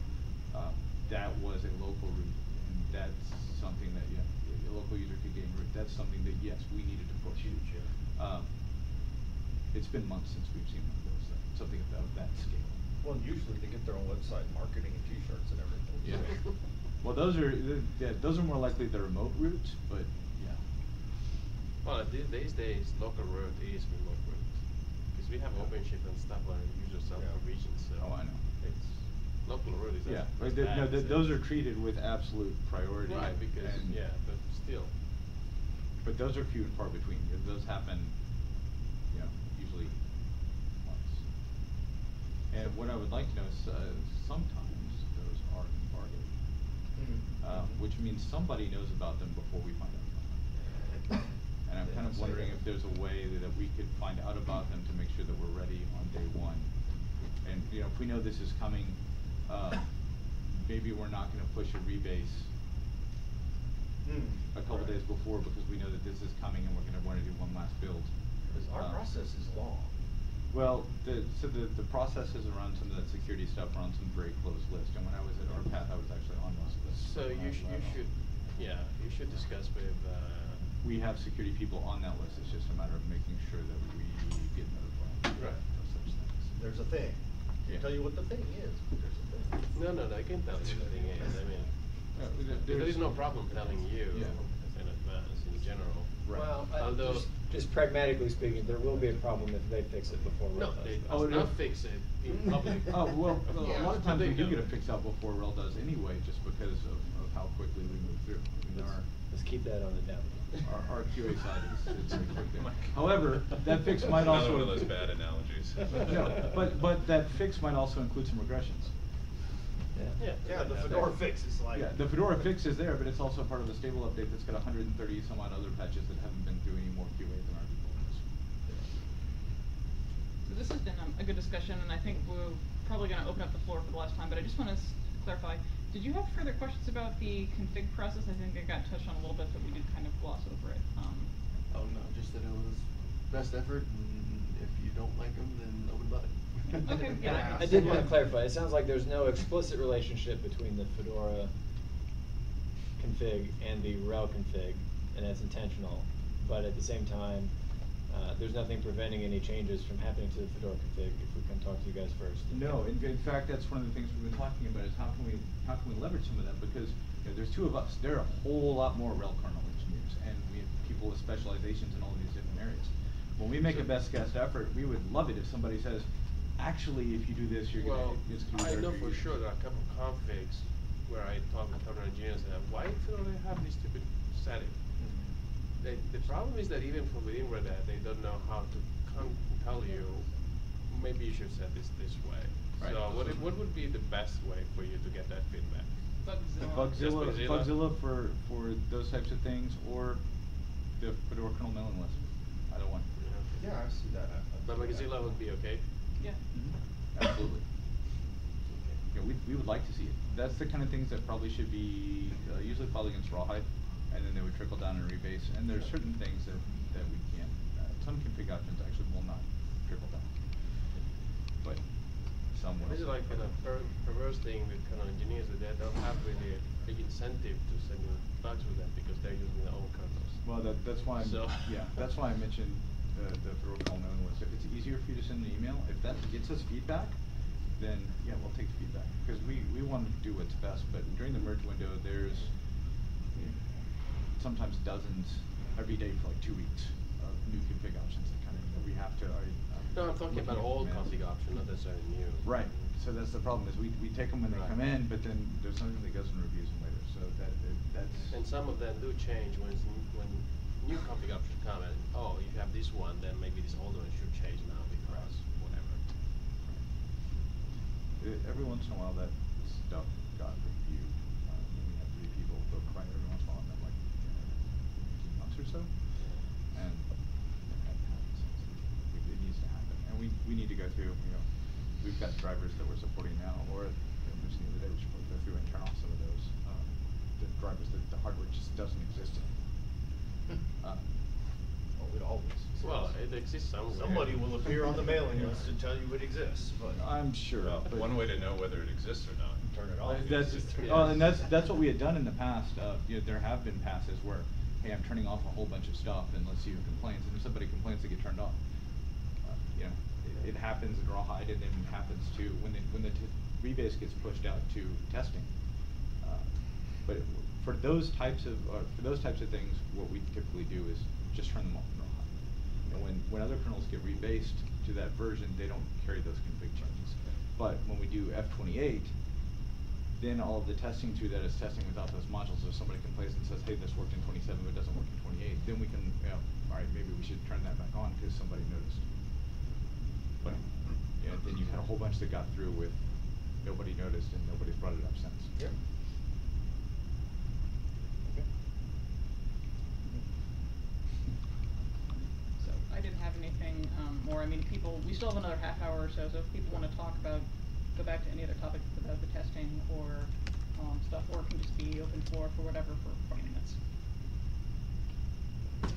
Uh, that was a local root, and that's something that, yeah, a local user could gain root, that's something that, yes, we needed to push. Huge, yeah. Um, it's been months since we've seen one of those, uh, something of that scale. Well, usually they get their own website marketing and t-shirts and everything. Yeah. Well, those are, yeah, those are more likely the remote routes, but, yeah. Well, these, these days, local root is remote root. Cause we have OpenShift and stuff where users self Yeah. provisions, so. Oh, I know. It's, local road is. Yeah, as- but as no, as th- it- those are treated with absolute priority. Right, because, and- yeah, but still. But those are few and far between, Th- those happen, you know, usually once. And what I would like to know is, uh, sometimes those are embargoed. Uh, which means somebody knows about them before we find out about them. And I'm kind of wondering if there's a way that we could find out about them to make sure that we're ready on day one. And, you know, if we know this is coming, uh, maybe we're not gonna push a rebase Hmm. a couple Right. days before because we know that this is coming and we're gonna wanna do one last build. Cause our Uh, process is long. Well, the, so the, the processes around some of that security stuff are on some very close list, and when I was at Red Hat, I was actually on. So you sh- you should, yeah, you should discuss with, uh. We have security people on that list, it's just a matter of making sure that we get notified. Right. Of such things. There's a thing. Yeah. Can't tell you what the thing is, but there's a thing. No, no, no, I can tell you what the thing is, I mean, Yeah, th- there there's- no problem telling you Yeah. In advance in general. Right. Well, I- Although- just, just pragmatically speaking, there will be a problem if they fix it before No, RHEL does. they though. Oh, must it not fix it in public. Oh, well, a Yeah, lot of times they we do get it it. fixed out before RHEL does anyway, just because of, of how quickly we move through. I mean, Let's, our, let's keep that on the down. our, our QA side is, is very quick oh there. However, that fix might also. Another one of those bad analogies. No, but, but that fix might also include some regressions. Yeah. Yeah, the Fedora fix is like. Yeah, the Fedora fix is there, but it's also part of the stable update that's got hundred and thirty some odd other patches that haven't been through any more QA than our default So this has been um, a good discussion, and I think we're probably gonna open up the floor for the last time, but I just wanna clarify, did you have further questions about the config process? I think it got touched on a little bit, but we did kind of gloss over it. Um, Oh, no, just that it was best effort, and if you don't like them, then open button. Okay, yeah. I did wanna clarify, it sounds like there's no explicit relationship between the Fedora config and the RHEL config, and that's intentional. But at the same time, uh, there's nothing preventing any changes from happening to the Fedora config if we come talk to you guys first. No, in, in fact, that's one of the things we've been talking about is how can we, how can we leverage some of that? Because, you know, there's two of us, there are a whole lot more RHEL kernel engineers, and we have people with specializations in all of these different areas. When we make a best guess effort, we would love it if somebody says, actually, if you do this, you're gonna, Well, it's gonna be I know for for sure there are a couple configs where I talk with other engineers and why don't they have this stupid setting? Mm-hmm. The, the problem is that even from within Red Hat, they don't know how to come tell you, maybe you should set this this way. Right. So what, it- what would be the best way for you to get that feedback? The Bugzilla. Bugzilla, Bugzilla for, for those types of things, or the Fedora kernel mailing list, either one. Yeah, I see that. I- I But see that. Bugzilla would be okay? Yeah. Absolutely. Yeah, we, we would like to see it. That's the kind of things that probably should be, uh, usually filed against rawhide, and then they would trickle down and rebase, and there's certain things that, that we can, uh, some config options actually will not trickle down. But some will. This is like a per- perverse thing with kind of engineers that they don't have really a big incentive to send you bugs with them because they're using their own kernels. Well, that, that's why, I'm- So- yeah, that's why I mentioned the, the kernel mailing list. If it's easier for you to send an email, if that gets us feedback, then, yeah, we'll take the feedback. Because we, we want to do what's best, but during the merge window, there's sometimes dozens every day for like two weeks of new config options that kind of, that we have to, I. I'm No, I'm talking about old config option, not necessarily new. Right, so that's the problem, is we, we take them when they Right. come in, but then there's something that goes and reviews them later, so that, it- that's. And some of them do change when, when new config options come and, oh, if you have this one, then maybe this older one should change now because whatever. Uh, every once in a while, that stuff got reviewed, uh, we had three people go cry every once in a while, and then like, you know, months or so. And it, it needs to happen, and we, we need to go through, you know, we've got drivers that we're supporting now, or, know, just the other day, we should go through internal some of those, um, the drivers that the hardware just doesn't exist in. Uh, Oh, it always. exists. Well, it exists somewhere. Somebody will appear on the mailing list and tell you it exists, but. I'm sure, Well, but. one way to know whether it exists or not. Turn it Uh, off. That's, Just turn it and that's, that's what we had done in the past, uh, you know, there have been passes where, hey, I'm turning off a whole bunch of stuff and let's see who complains, and if somebody complains, they get turned off. Uh, You know, it, it happens in rawhide and then it happens too, when the, when the t- rebase gets pushed out to testing. Uh, But for those types of, uh, for those types of things, what we typically do is just turn them off in rawhide. And when, when other kernels get rebased to that version, they don't carry those config changes. But when we do F twenty-eight, then all of the testing too that is testing without those modules, if somebody complains and says, hey, this worked in twenty-seven, but it doesn't work in twenty-eight, then we can, you know, all right, maybe we should turn that back on because somebody noticed. But, yeah, then you had a whole bunch that got through with nobody noticed and nobody's brought it up since. Yep. Okay. So I didn't have anything, um, more, I mean, people, we still have another half hour or so, so if people wanna talk about, go back to any other topics about the testing or, um, stuff, or it can just be open floor for whatever for twenty minutes.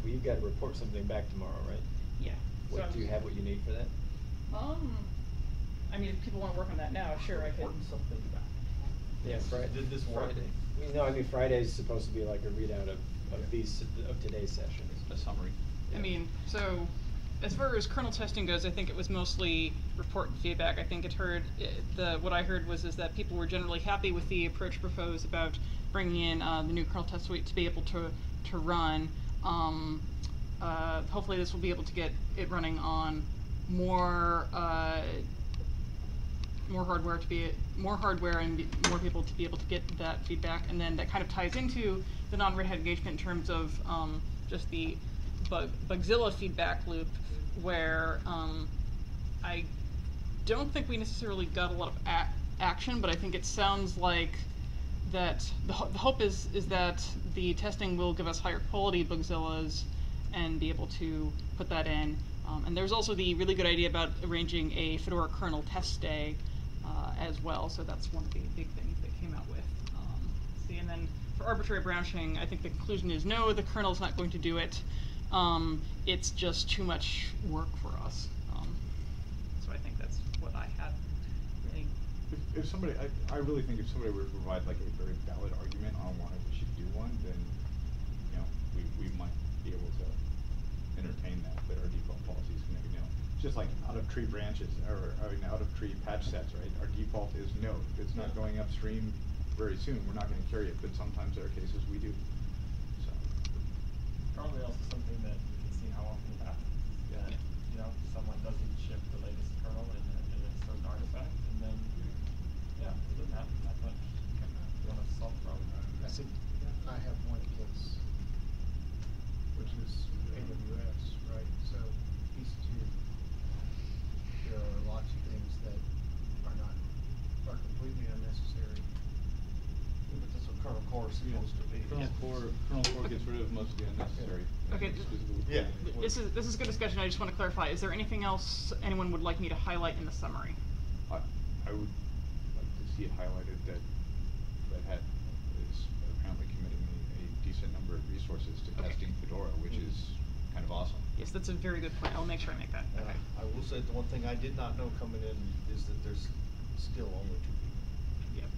Well, you've got to report something back tomorrow, right? Yeah. What, So- do you have what you need for that? Um, I mean, if people wanna work on that now, sure, I could. something back. Yeah, Friday. Did this work? Friday. I mean, no, I mean, Friday's supposed to be like a readout of, of these, of today's session. A summary. I mean, so as far as kernel testing goes, I think it was mostly report and feedback. I think it heard i the what I heard was is that people were generally happy with the approach proposed about bringing in uh, the new kernel test suite to be able to to run. Um, uh, hopefully, this will be able to get it running on more. Uh, more hardware to be more hardware and be, more people to be able to get that feedback, and then that kind of ties into the non-red hat engagement in terms of um, just the bug Bugzilla feedback loop, where um, I don't think we necessarily got a lot of a- action, but I think it sounds like that the, ho- the hope is is that the testing will give us higher quality Bugzillas and be able to put that in. Um, and there's also the really good idea about arranging a Fedora kernel test day uh, as well. So that's one of the big things that came out with. Um, see, and then for arbitrary branching, I think the conclusion is no, the kernel's not going to do it. Um, it's just too much work for us. Um, so I think that's what I had. Really. If, if somebody, I, I really think if somebody were to provide like a very valid argument on why we should do one, then, you know, we, we might be able to entertain that, but our default policy is gonna be no. Just like out of tree branches, or, I mean, out of tree patch sets, right? Our default is no. If it's not going upstream very soon, we're not gonna carry it, but sometimes there are cases we do. Probably also something that we can see how often it happens. That, you know, someone doesn't ship the latest kernel and, and it's an artifact, and then, yeah, it doesn't happen that much. You wanna solve the problem. I think I have one case, which is AWS, right? So EC2, there are lots of things that are not, are completely unnecessary. But that's what kernel core is supposed to be. Kernel core, kernel core gets rid of most of the unnecessary. Okay. Yeah. This is this is good discussion. I just want to clarify. Is there anything else anyone would like me to highlight in the summary? I, I would like to see it highlighted that Red Hat is apparently committing a, a decent number of resources to Okay. testing Fedora, which is kind of awesome. Yes, that's a very good point. I'll make sure I make that. Uh, Okay. I will say, the one thing I did not know coming in is that there's still only two people. Yep.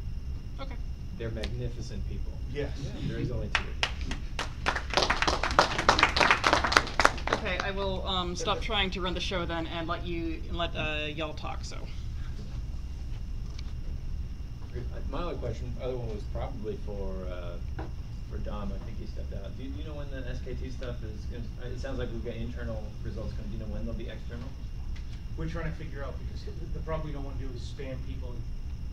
Okay. They're magnificent people. Yes. There is only two. Okay, I will um, stop trying to run the show then and let you and let uh, y'all talk. So. Uh, My other question, other one was probably for, uh, for Dom, I think he stepped out. Do you, do you know when the SKT stuff is, gonna- uh, it sounds like we've got internal results coming, do you know when they'll be external? We're trying to figure out, because the- the problem we don't wanna do is spam people and,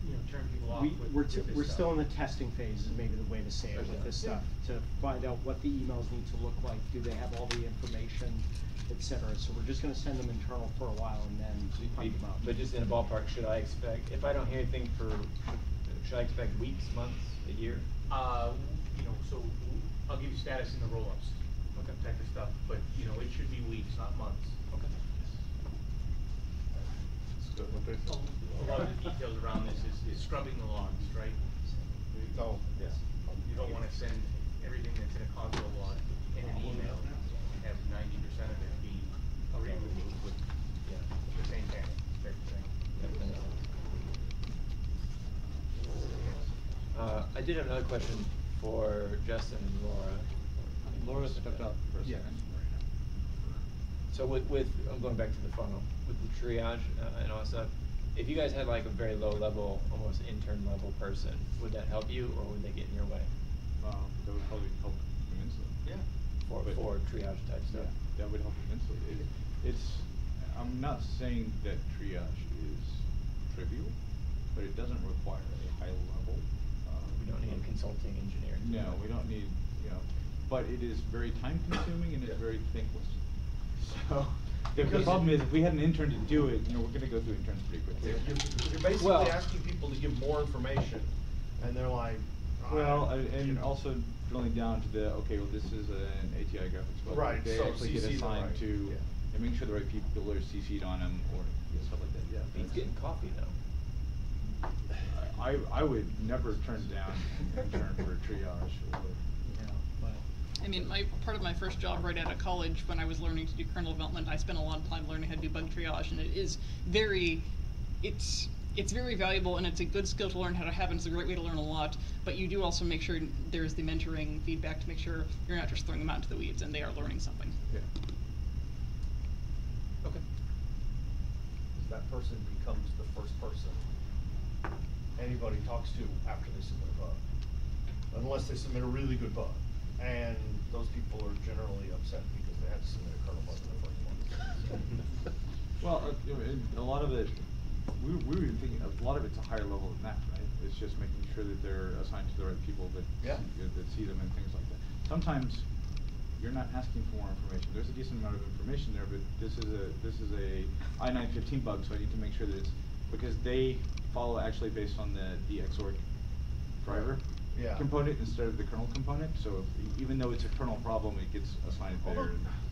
you know, turn people off We, with, we're, with this we're stuff. still in the testing phase is maybe the way to say it with this Yeah. stuff, to find out what the emails need to look like, do they have all the information, et cetera. So we're just gonna send them internal for a while and then find them out. But just in a ballpark, should I expect, if I don't hear anything for, should I expect weeks, months, a year? Uh, you know, so i'll give you status in the roll-ups, okay, type of stuff, but, you know, it should be weeks, not months. Okay. Is that what they said? A lot of the details around this is, is scrubbing the logs, right? Oh, yes. You don't wanna send everything that's in a console log in an email and have ninety percent of it be re-removed with the same panel, type thing. Uh, I did have another question for Justin and Laura. Laura stepped up for a Yeah. second. So with, with, I'm going back to the funnel, with the triage uh, and all that stuff, if you guys had like a very low level, almost intern level person, would that help you or would they get in your way? Um, that would probably help immensely. Yeah. For, But- for triage type Yeah, that would help immensely. It, it's, I'm not saying that triage is trivial, but it doesn't require a high level Um, we don't need a consulting engineer. No, that. we don't need, you know, but it is very time consuming and it's very thankless. So, the, the problem is, if we had an intern to do it, you know, we're gonna go through interns pretty quickly. You're, you're- you're basically Well- asking people to give more information, and they're like, Well, I- and, you and know. also drilling down to the, okay, well, this is an ATI graphics website. Right, They so actually get CC them assigned right, to, yeah. and making sure the right people are CC'd on them or yeah, stuff like that, yeah. He's that's- getting coffee though. I, I would never turn down an intern for a triage or, you know, but. I mean, my, part of my first job right out of college, when I was learning to do kernel development, I spent a lot of time learning how to do bug triage, and it is very, it's, it's very valuable, and it's a good skill to learn how to have, and it's a great way to learn a lot, but you do also make sure there's the mentoring feedback to make sure you're not just throwing them out into the weeds, and they are learning something. Yeah. Okay. Because that person becomes the first person anybody talks to after they submit a bug. Unless they submit a really good bug. And those people are generally upset because they had to submit a kernel bug in the first one. Well, uh, know, a lot of it, we, were- we were even thinking, a lot of it's a higher level than that, right? It's just making sure that they're assigned to the right people that, Yeah. see- that see them and things like that. Sometimes, you're not asking for more information, there's a decent amount of information there, but this is a, this is a I nine fifteen bug, so I need to make sure that it's, because they follow actually based on the, the Xorg driver Yeah. component instead of the kernel component, so if- even though it's a kernel problem, it gets assigned there.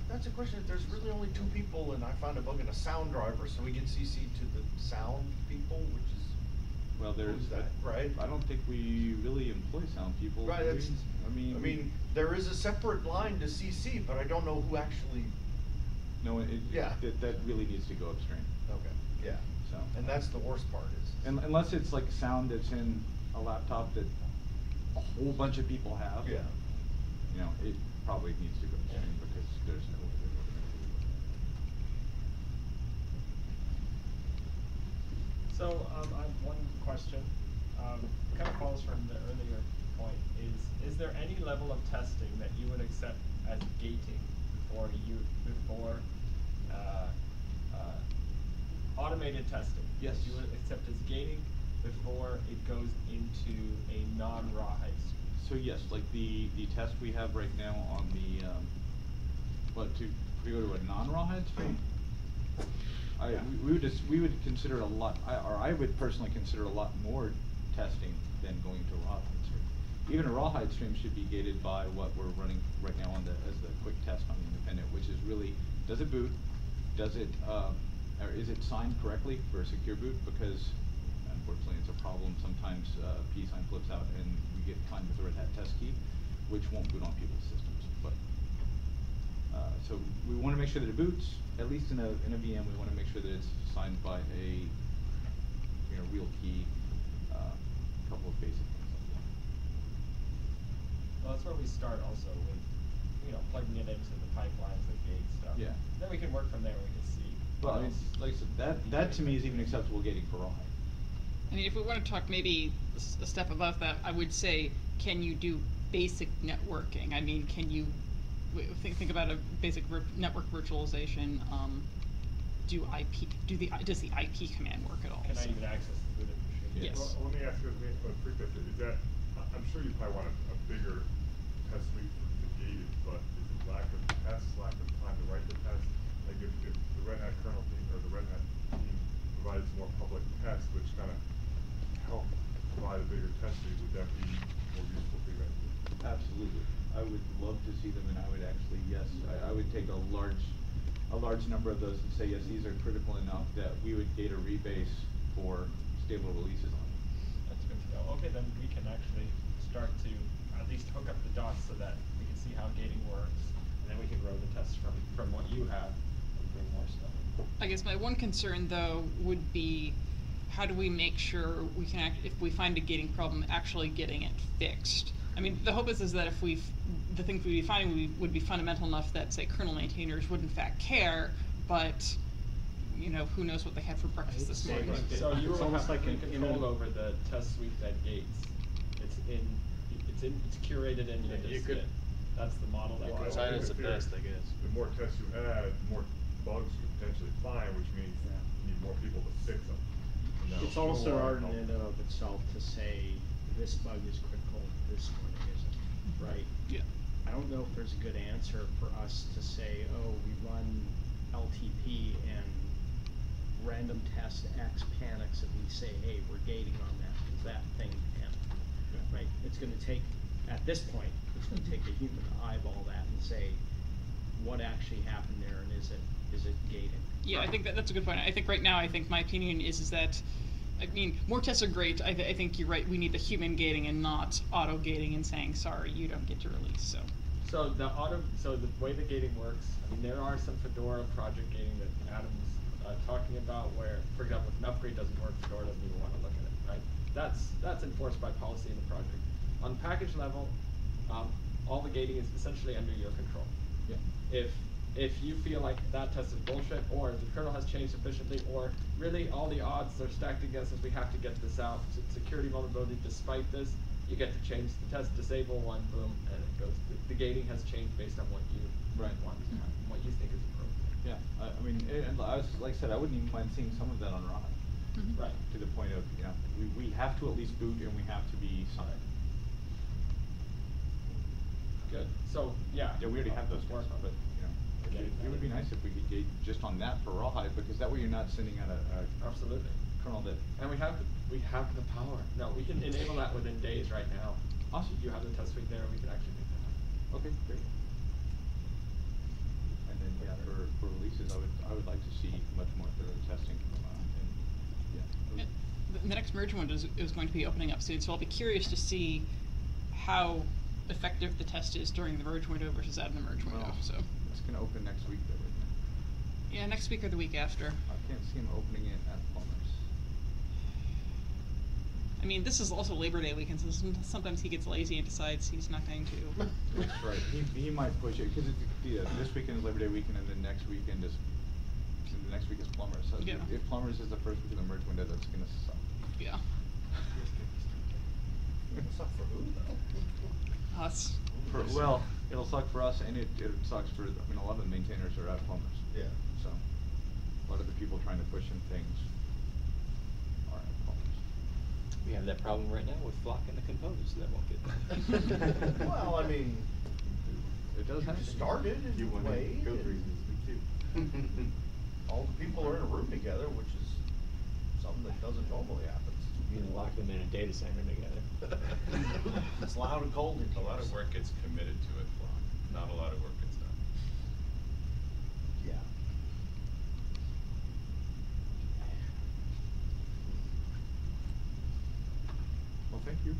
That's a question, if there's really only two people and I found a bug in a sound driver, so we get CC to the sound people, which is, Well, there's, that, I- right? I don't think we really employ sound people. right, that's. I mean. I mean, there is a separate line to CC, but I don't know who actually, No, it, Yeah. that, that really needs to go upstream, okay, yeah. so. And that's the worst part is. Un- Unless it's like sound that's in a laptop that a whole bunch of people have. Yeah. You know, it probably needs to go upstream because there's no way they're looking at it. So, um, I have one question, um, kind of follows from the earlier point, is, is there any level of testing that you would accept as gating before you, before, uh, uh, automated testing? Yes. You would accept as gating before it goes into a non-rawhide stream? So yes, like the, the test we have right now on the, um, what, to, to go to a non-rawhide stream? I, Yeah. we- we would just, we would consider a lot, I, or I would personally consider a lot more testing than going to a rawhide stream. Even a rawhide stream should be gated by what we're running right now on the, as the quick test on the independent, which is really, does it boot? Does it, uh, or is it signed correctly for a secure boot? Because unfortunately, it's a problem. Sometimes, uh, pesign flips out and we get fined with a Red Hat test key, which won't boot on people's systems, but. Uh, so we wanna make sure that it boots, at least in a, in a VM, we wanna make sure that it's signed by a, you know, real key, uh, couple of basic things like that. Well, that's where we start also with, you know, plugging it into the pipelines, the gate stuff. Yeah. Then we can work from there, we can see. Well, I mean, like I said, that, that to me is even acceptable gating for rawhide. I mean, if we want to talk maybe a step above that, I would say, can you do basic networking? I mean, can you think think about a basic network virtualization? Um, do IP do the does the IP command work at all? Can I even access the booted machine? Yes. Well, let me ask you a bit, question, is that, I- I'm sure you probably want a, a bigger test suite for the gated, but is it lack of tests, lack of time to write the test? Like if, if the Red Hat kernel team, or the Red Hat team provides more public tests, which kind of help provide a bigger test suite, would that be more useful for you guys? Absolutely. I would love to see them and I would actually, yes, I, I would take a large, a large number of those and say, yes, these are critical enough that we would gate a rebase for stable releases on them. That's good to know. Okay, then we can actually start to at least hook up the dots so that we can see how gating works. And then we can grow the tests from, from what you have and bring more stuff. I guess my one concern though would be how do we make sure we can act, if we find a gating problem, actually getting it fixed? I mean, the hope is, is that if we, the things we'd be finding would be, would be fundamental enough that, say, kernel maintainers would in fact care, but, you know, who knows what they had for breakfast this So- morning. So you It's almost like complete an- in control a- over the test suite that gates. It's in, it's in, it's curated and you Yeah, you could- that's the model that Well, we're. Design I is the best, I guess. The more tests you add, the more bugs you potentially find, which means you need more people to fix them. And that'll It's also slow hard our in and of itself to say, this bug is critical, this one isn't, right? Yeah. I don't know if there's a good answer for us to say, oh, we run LTP and random test X panics and we say, hey, we're gating on that, cause that thing panicked. Right, it's gonna take, at this point, it's gonna take a human to eyeball that and say, what actually happened there and is it, is it gating? Yeah, I think that, that's a good point. I think right now, I think my opinion is, is that, I mean, more tests are great. I, th- I think you're right. We need the human gating and not auto gating and saying, sorry, you don't get to release. So. So the auto, so the way the gating works, I mean, there are some Fedora project gating that Adam's uh, talking about where, for example, if an upgrade doesn't work, Fedora doesn't even want to look at it, right? That's, that's enforced by policy in the project. On package level, um, all the gating is essentially under your control. Yeah. If, if you feel like that test is bullshit, or the kernel has changed sufficiently, or really all the odds are stacked against us, we have to get this out, it's security vulnerability despite this, you get to change the test, disable one, boom, and it goes, the, the gating has changed based on what you Right. want to have, what you think is appropriate. Yeah, I, I mean, a- and I was, like I said, I wouldn't even mind seeing some of that on Rod. Mhm. Right. To the point of, you know, we, we have to at least boot and we have to be signed. Good, so, yeah. Yeah, we already have those Work tests, but, you know, Getting it, it would be nice if we could gauge just on that for rawhide, because that way you're not sending out a, a Absolutely. kernel that. And we have, the we have the power. No, we can enable that within days right now. Awesome. You have the test suite there, we can actually make that happen. Okay, great. And then, yeah, for, for releases, I would, I would like to see much more thorough testing from, uh, and, yeah. Uh, The, the next merge window is, is going to be opening up soon, so I'll be curious to see how effective the test is during the merge window versus out of the merge window. Well, So, It's gonna open next week though, isn't it? yeah, next week or the week after. I can't see him opening it at Plumbers. I mean, this is also Labor Day weekend, so sometimes he gets lazy and decides he's not going to. That's right, he, he might push it, cause yeah, this weekend is Labor Day weekend and then next weekend is, the next week is Plumbers, so Yeah. if- if Plumbers is the first week of the merge window, that's gonna suck. Yeah. Suck for who though? Us. For, well, it'll suck for us and it, it sucks for, I mean, a lot of the maintainers are at Plumbers. Yeah. So, a lot of the people trying to push in things are at Plumbers. We have that problem right now with Flock and the Compose that won't get done. Well, I mean, It does you happen. started in You wanna way. go through this too. All the people are in a room together, which is something that doesn't normally happen. You can lock them in a data center together. It's loud and cold A lot of work gets committed to it, Flock not a lot of work gets done. Yeah. Well, thank you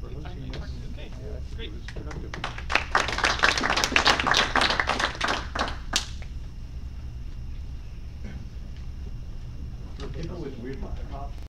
for hosting us. Okay, Yeah, great. It was productive. For people with weird,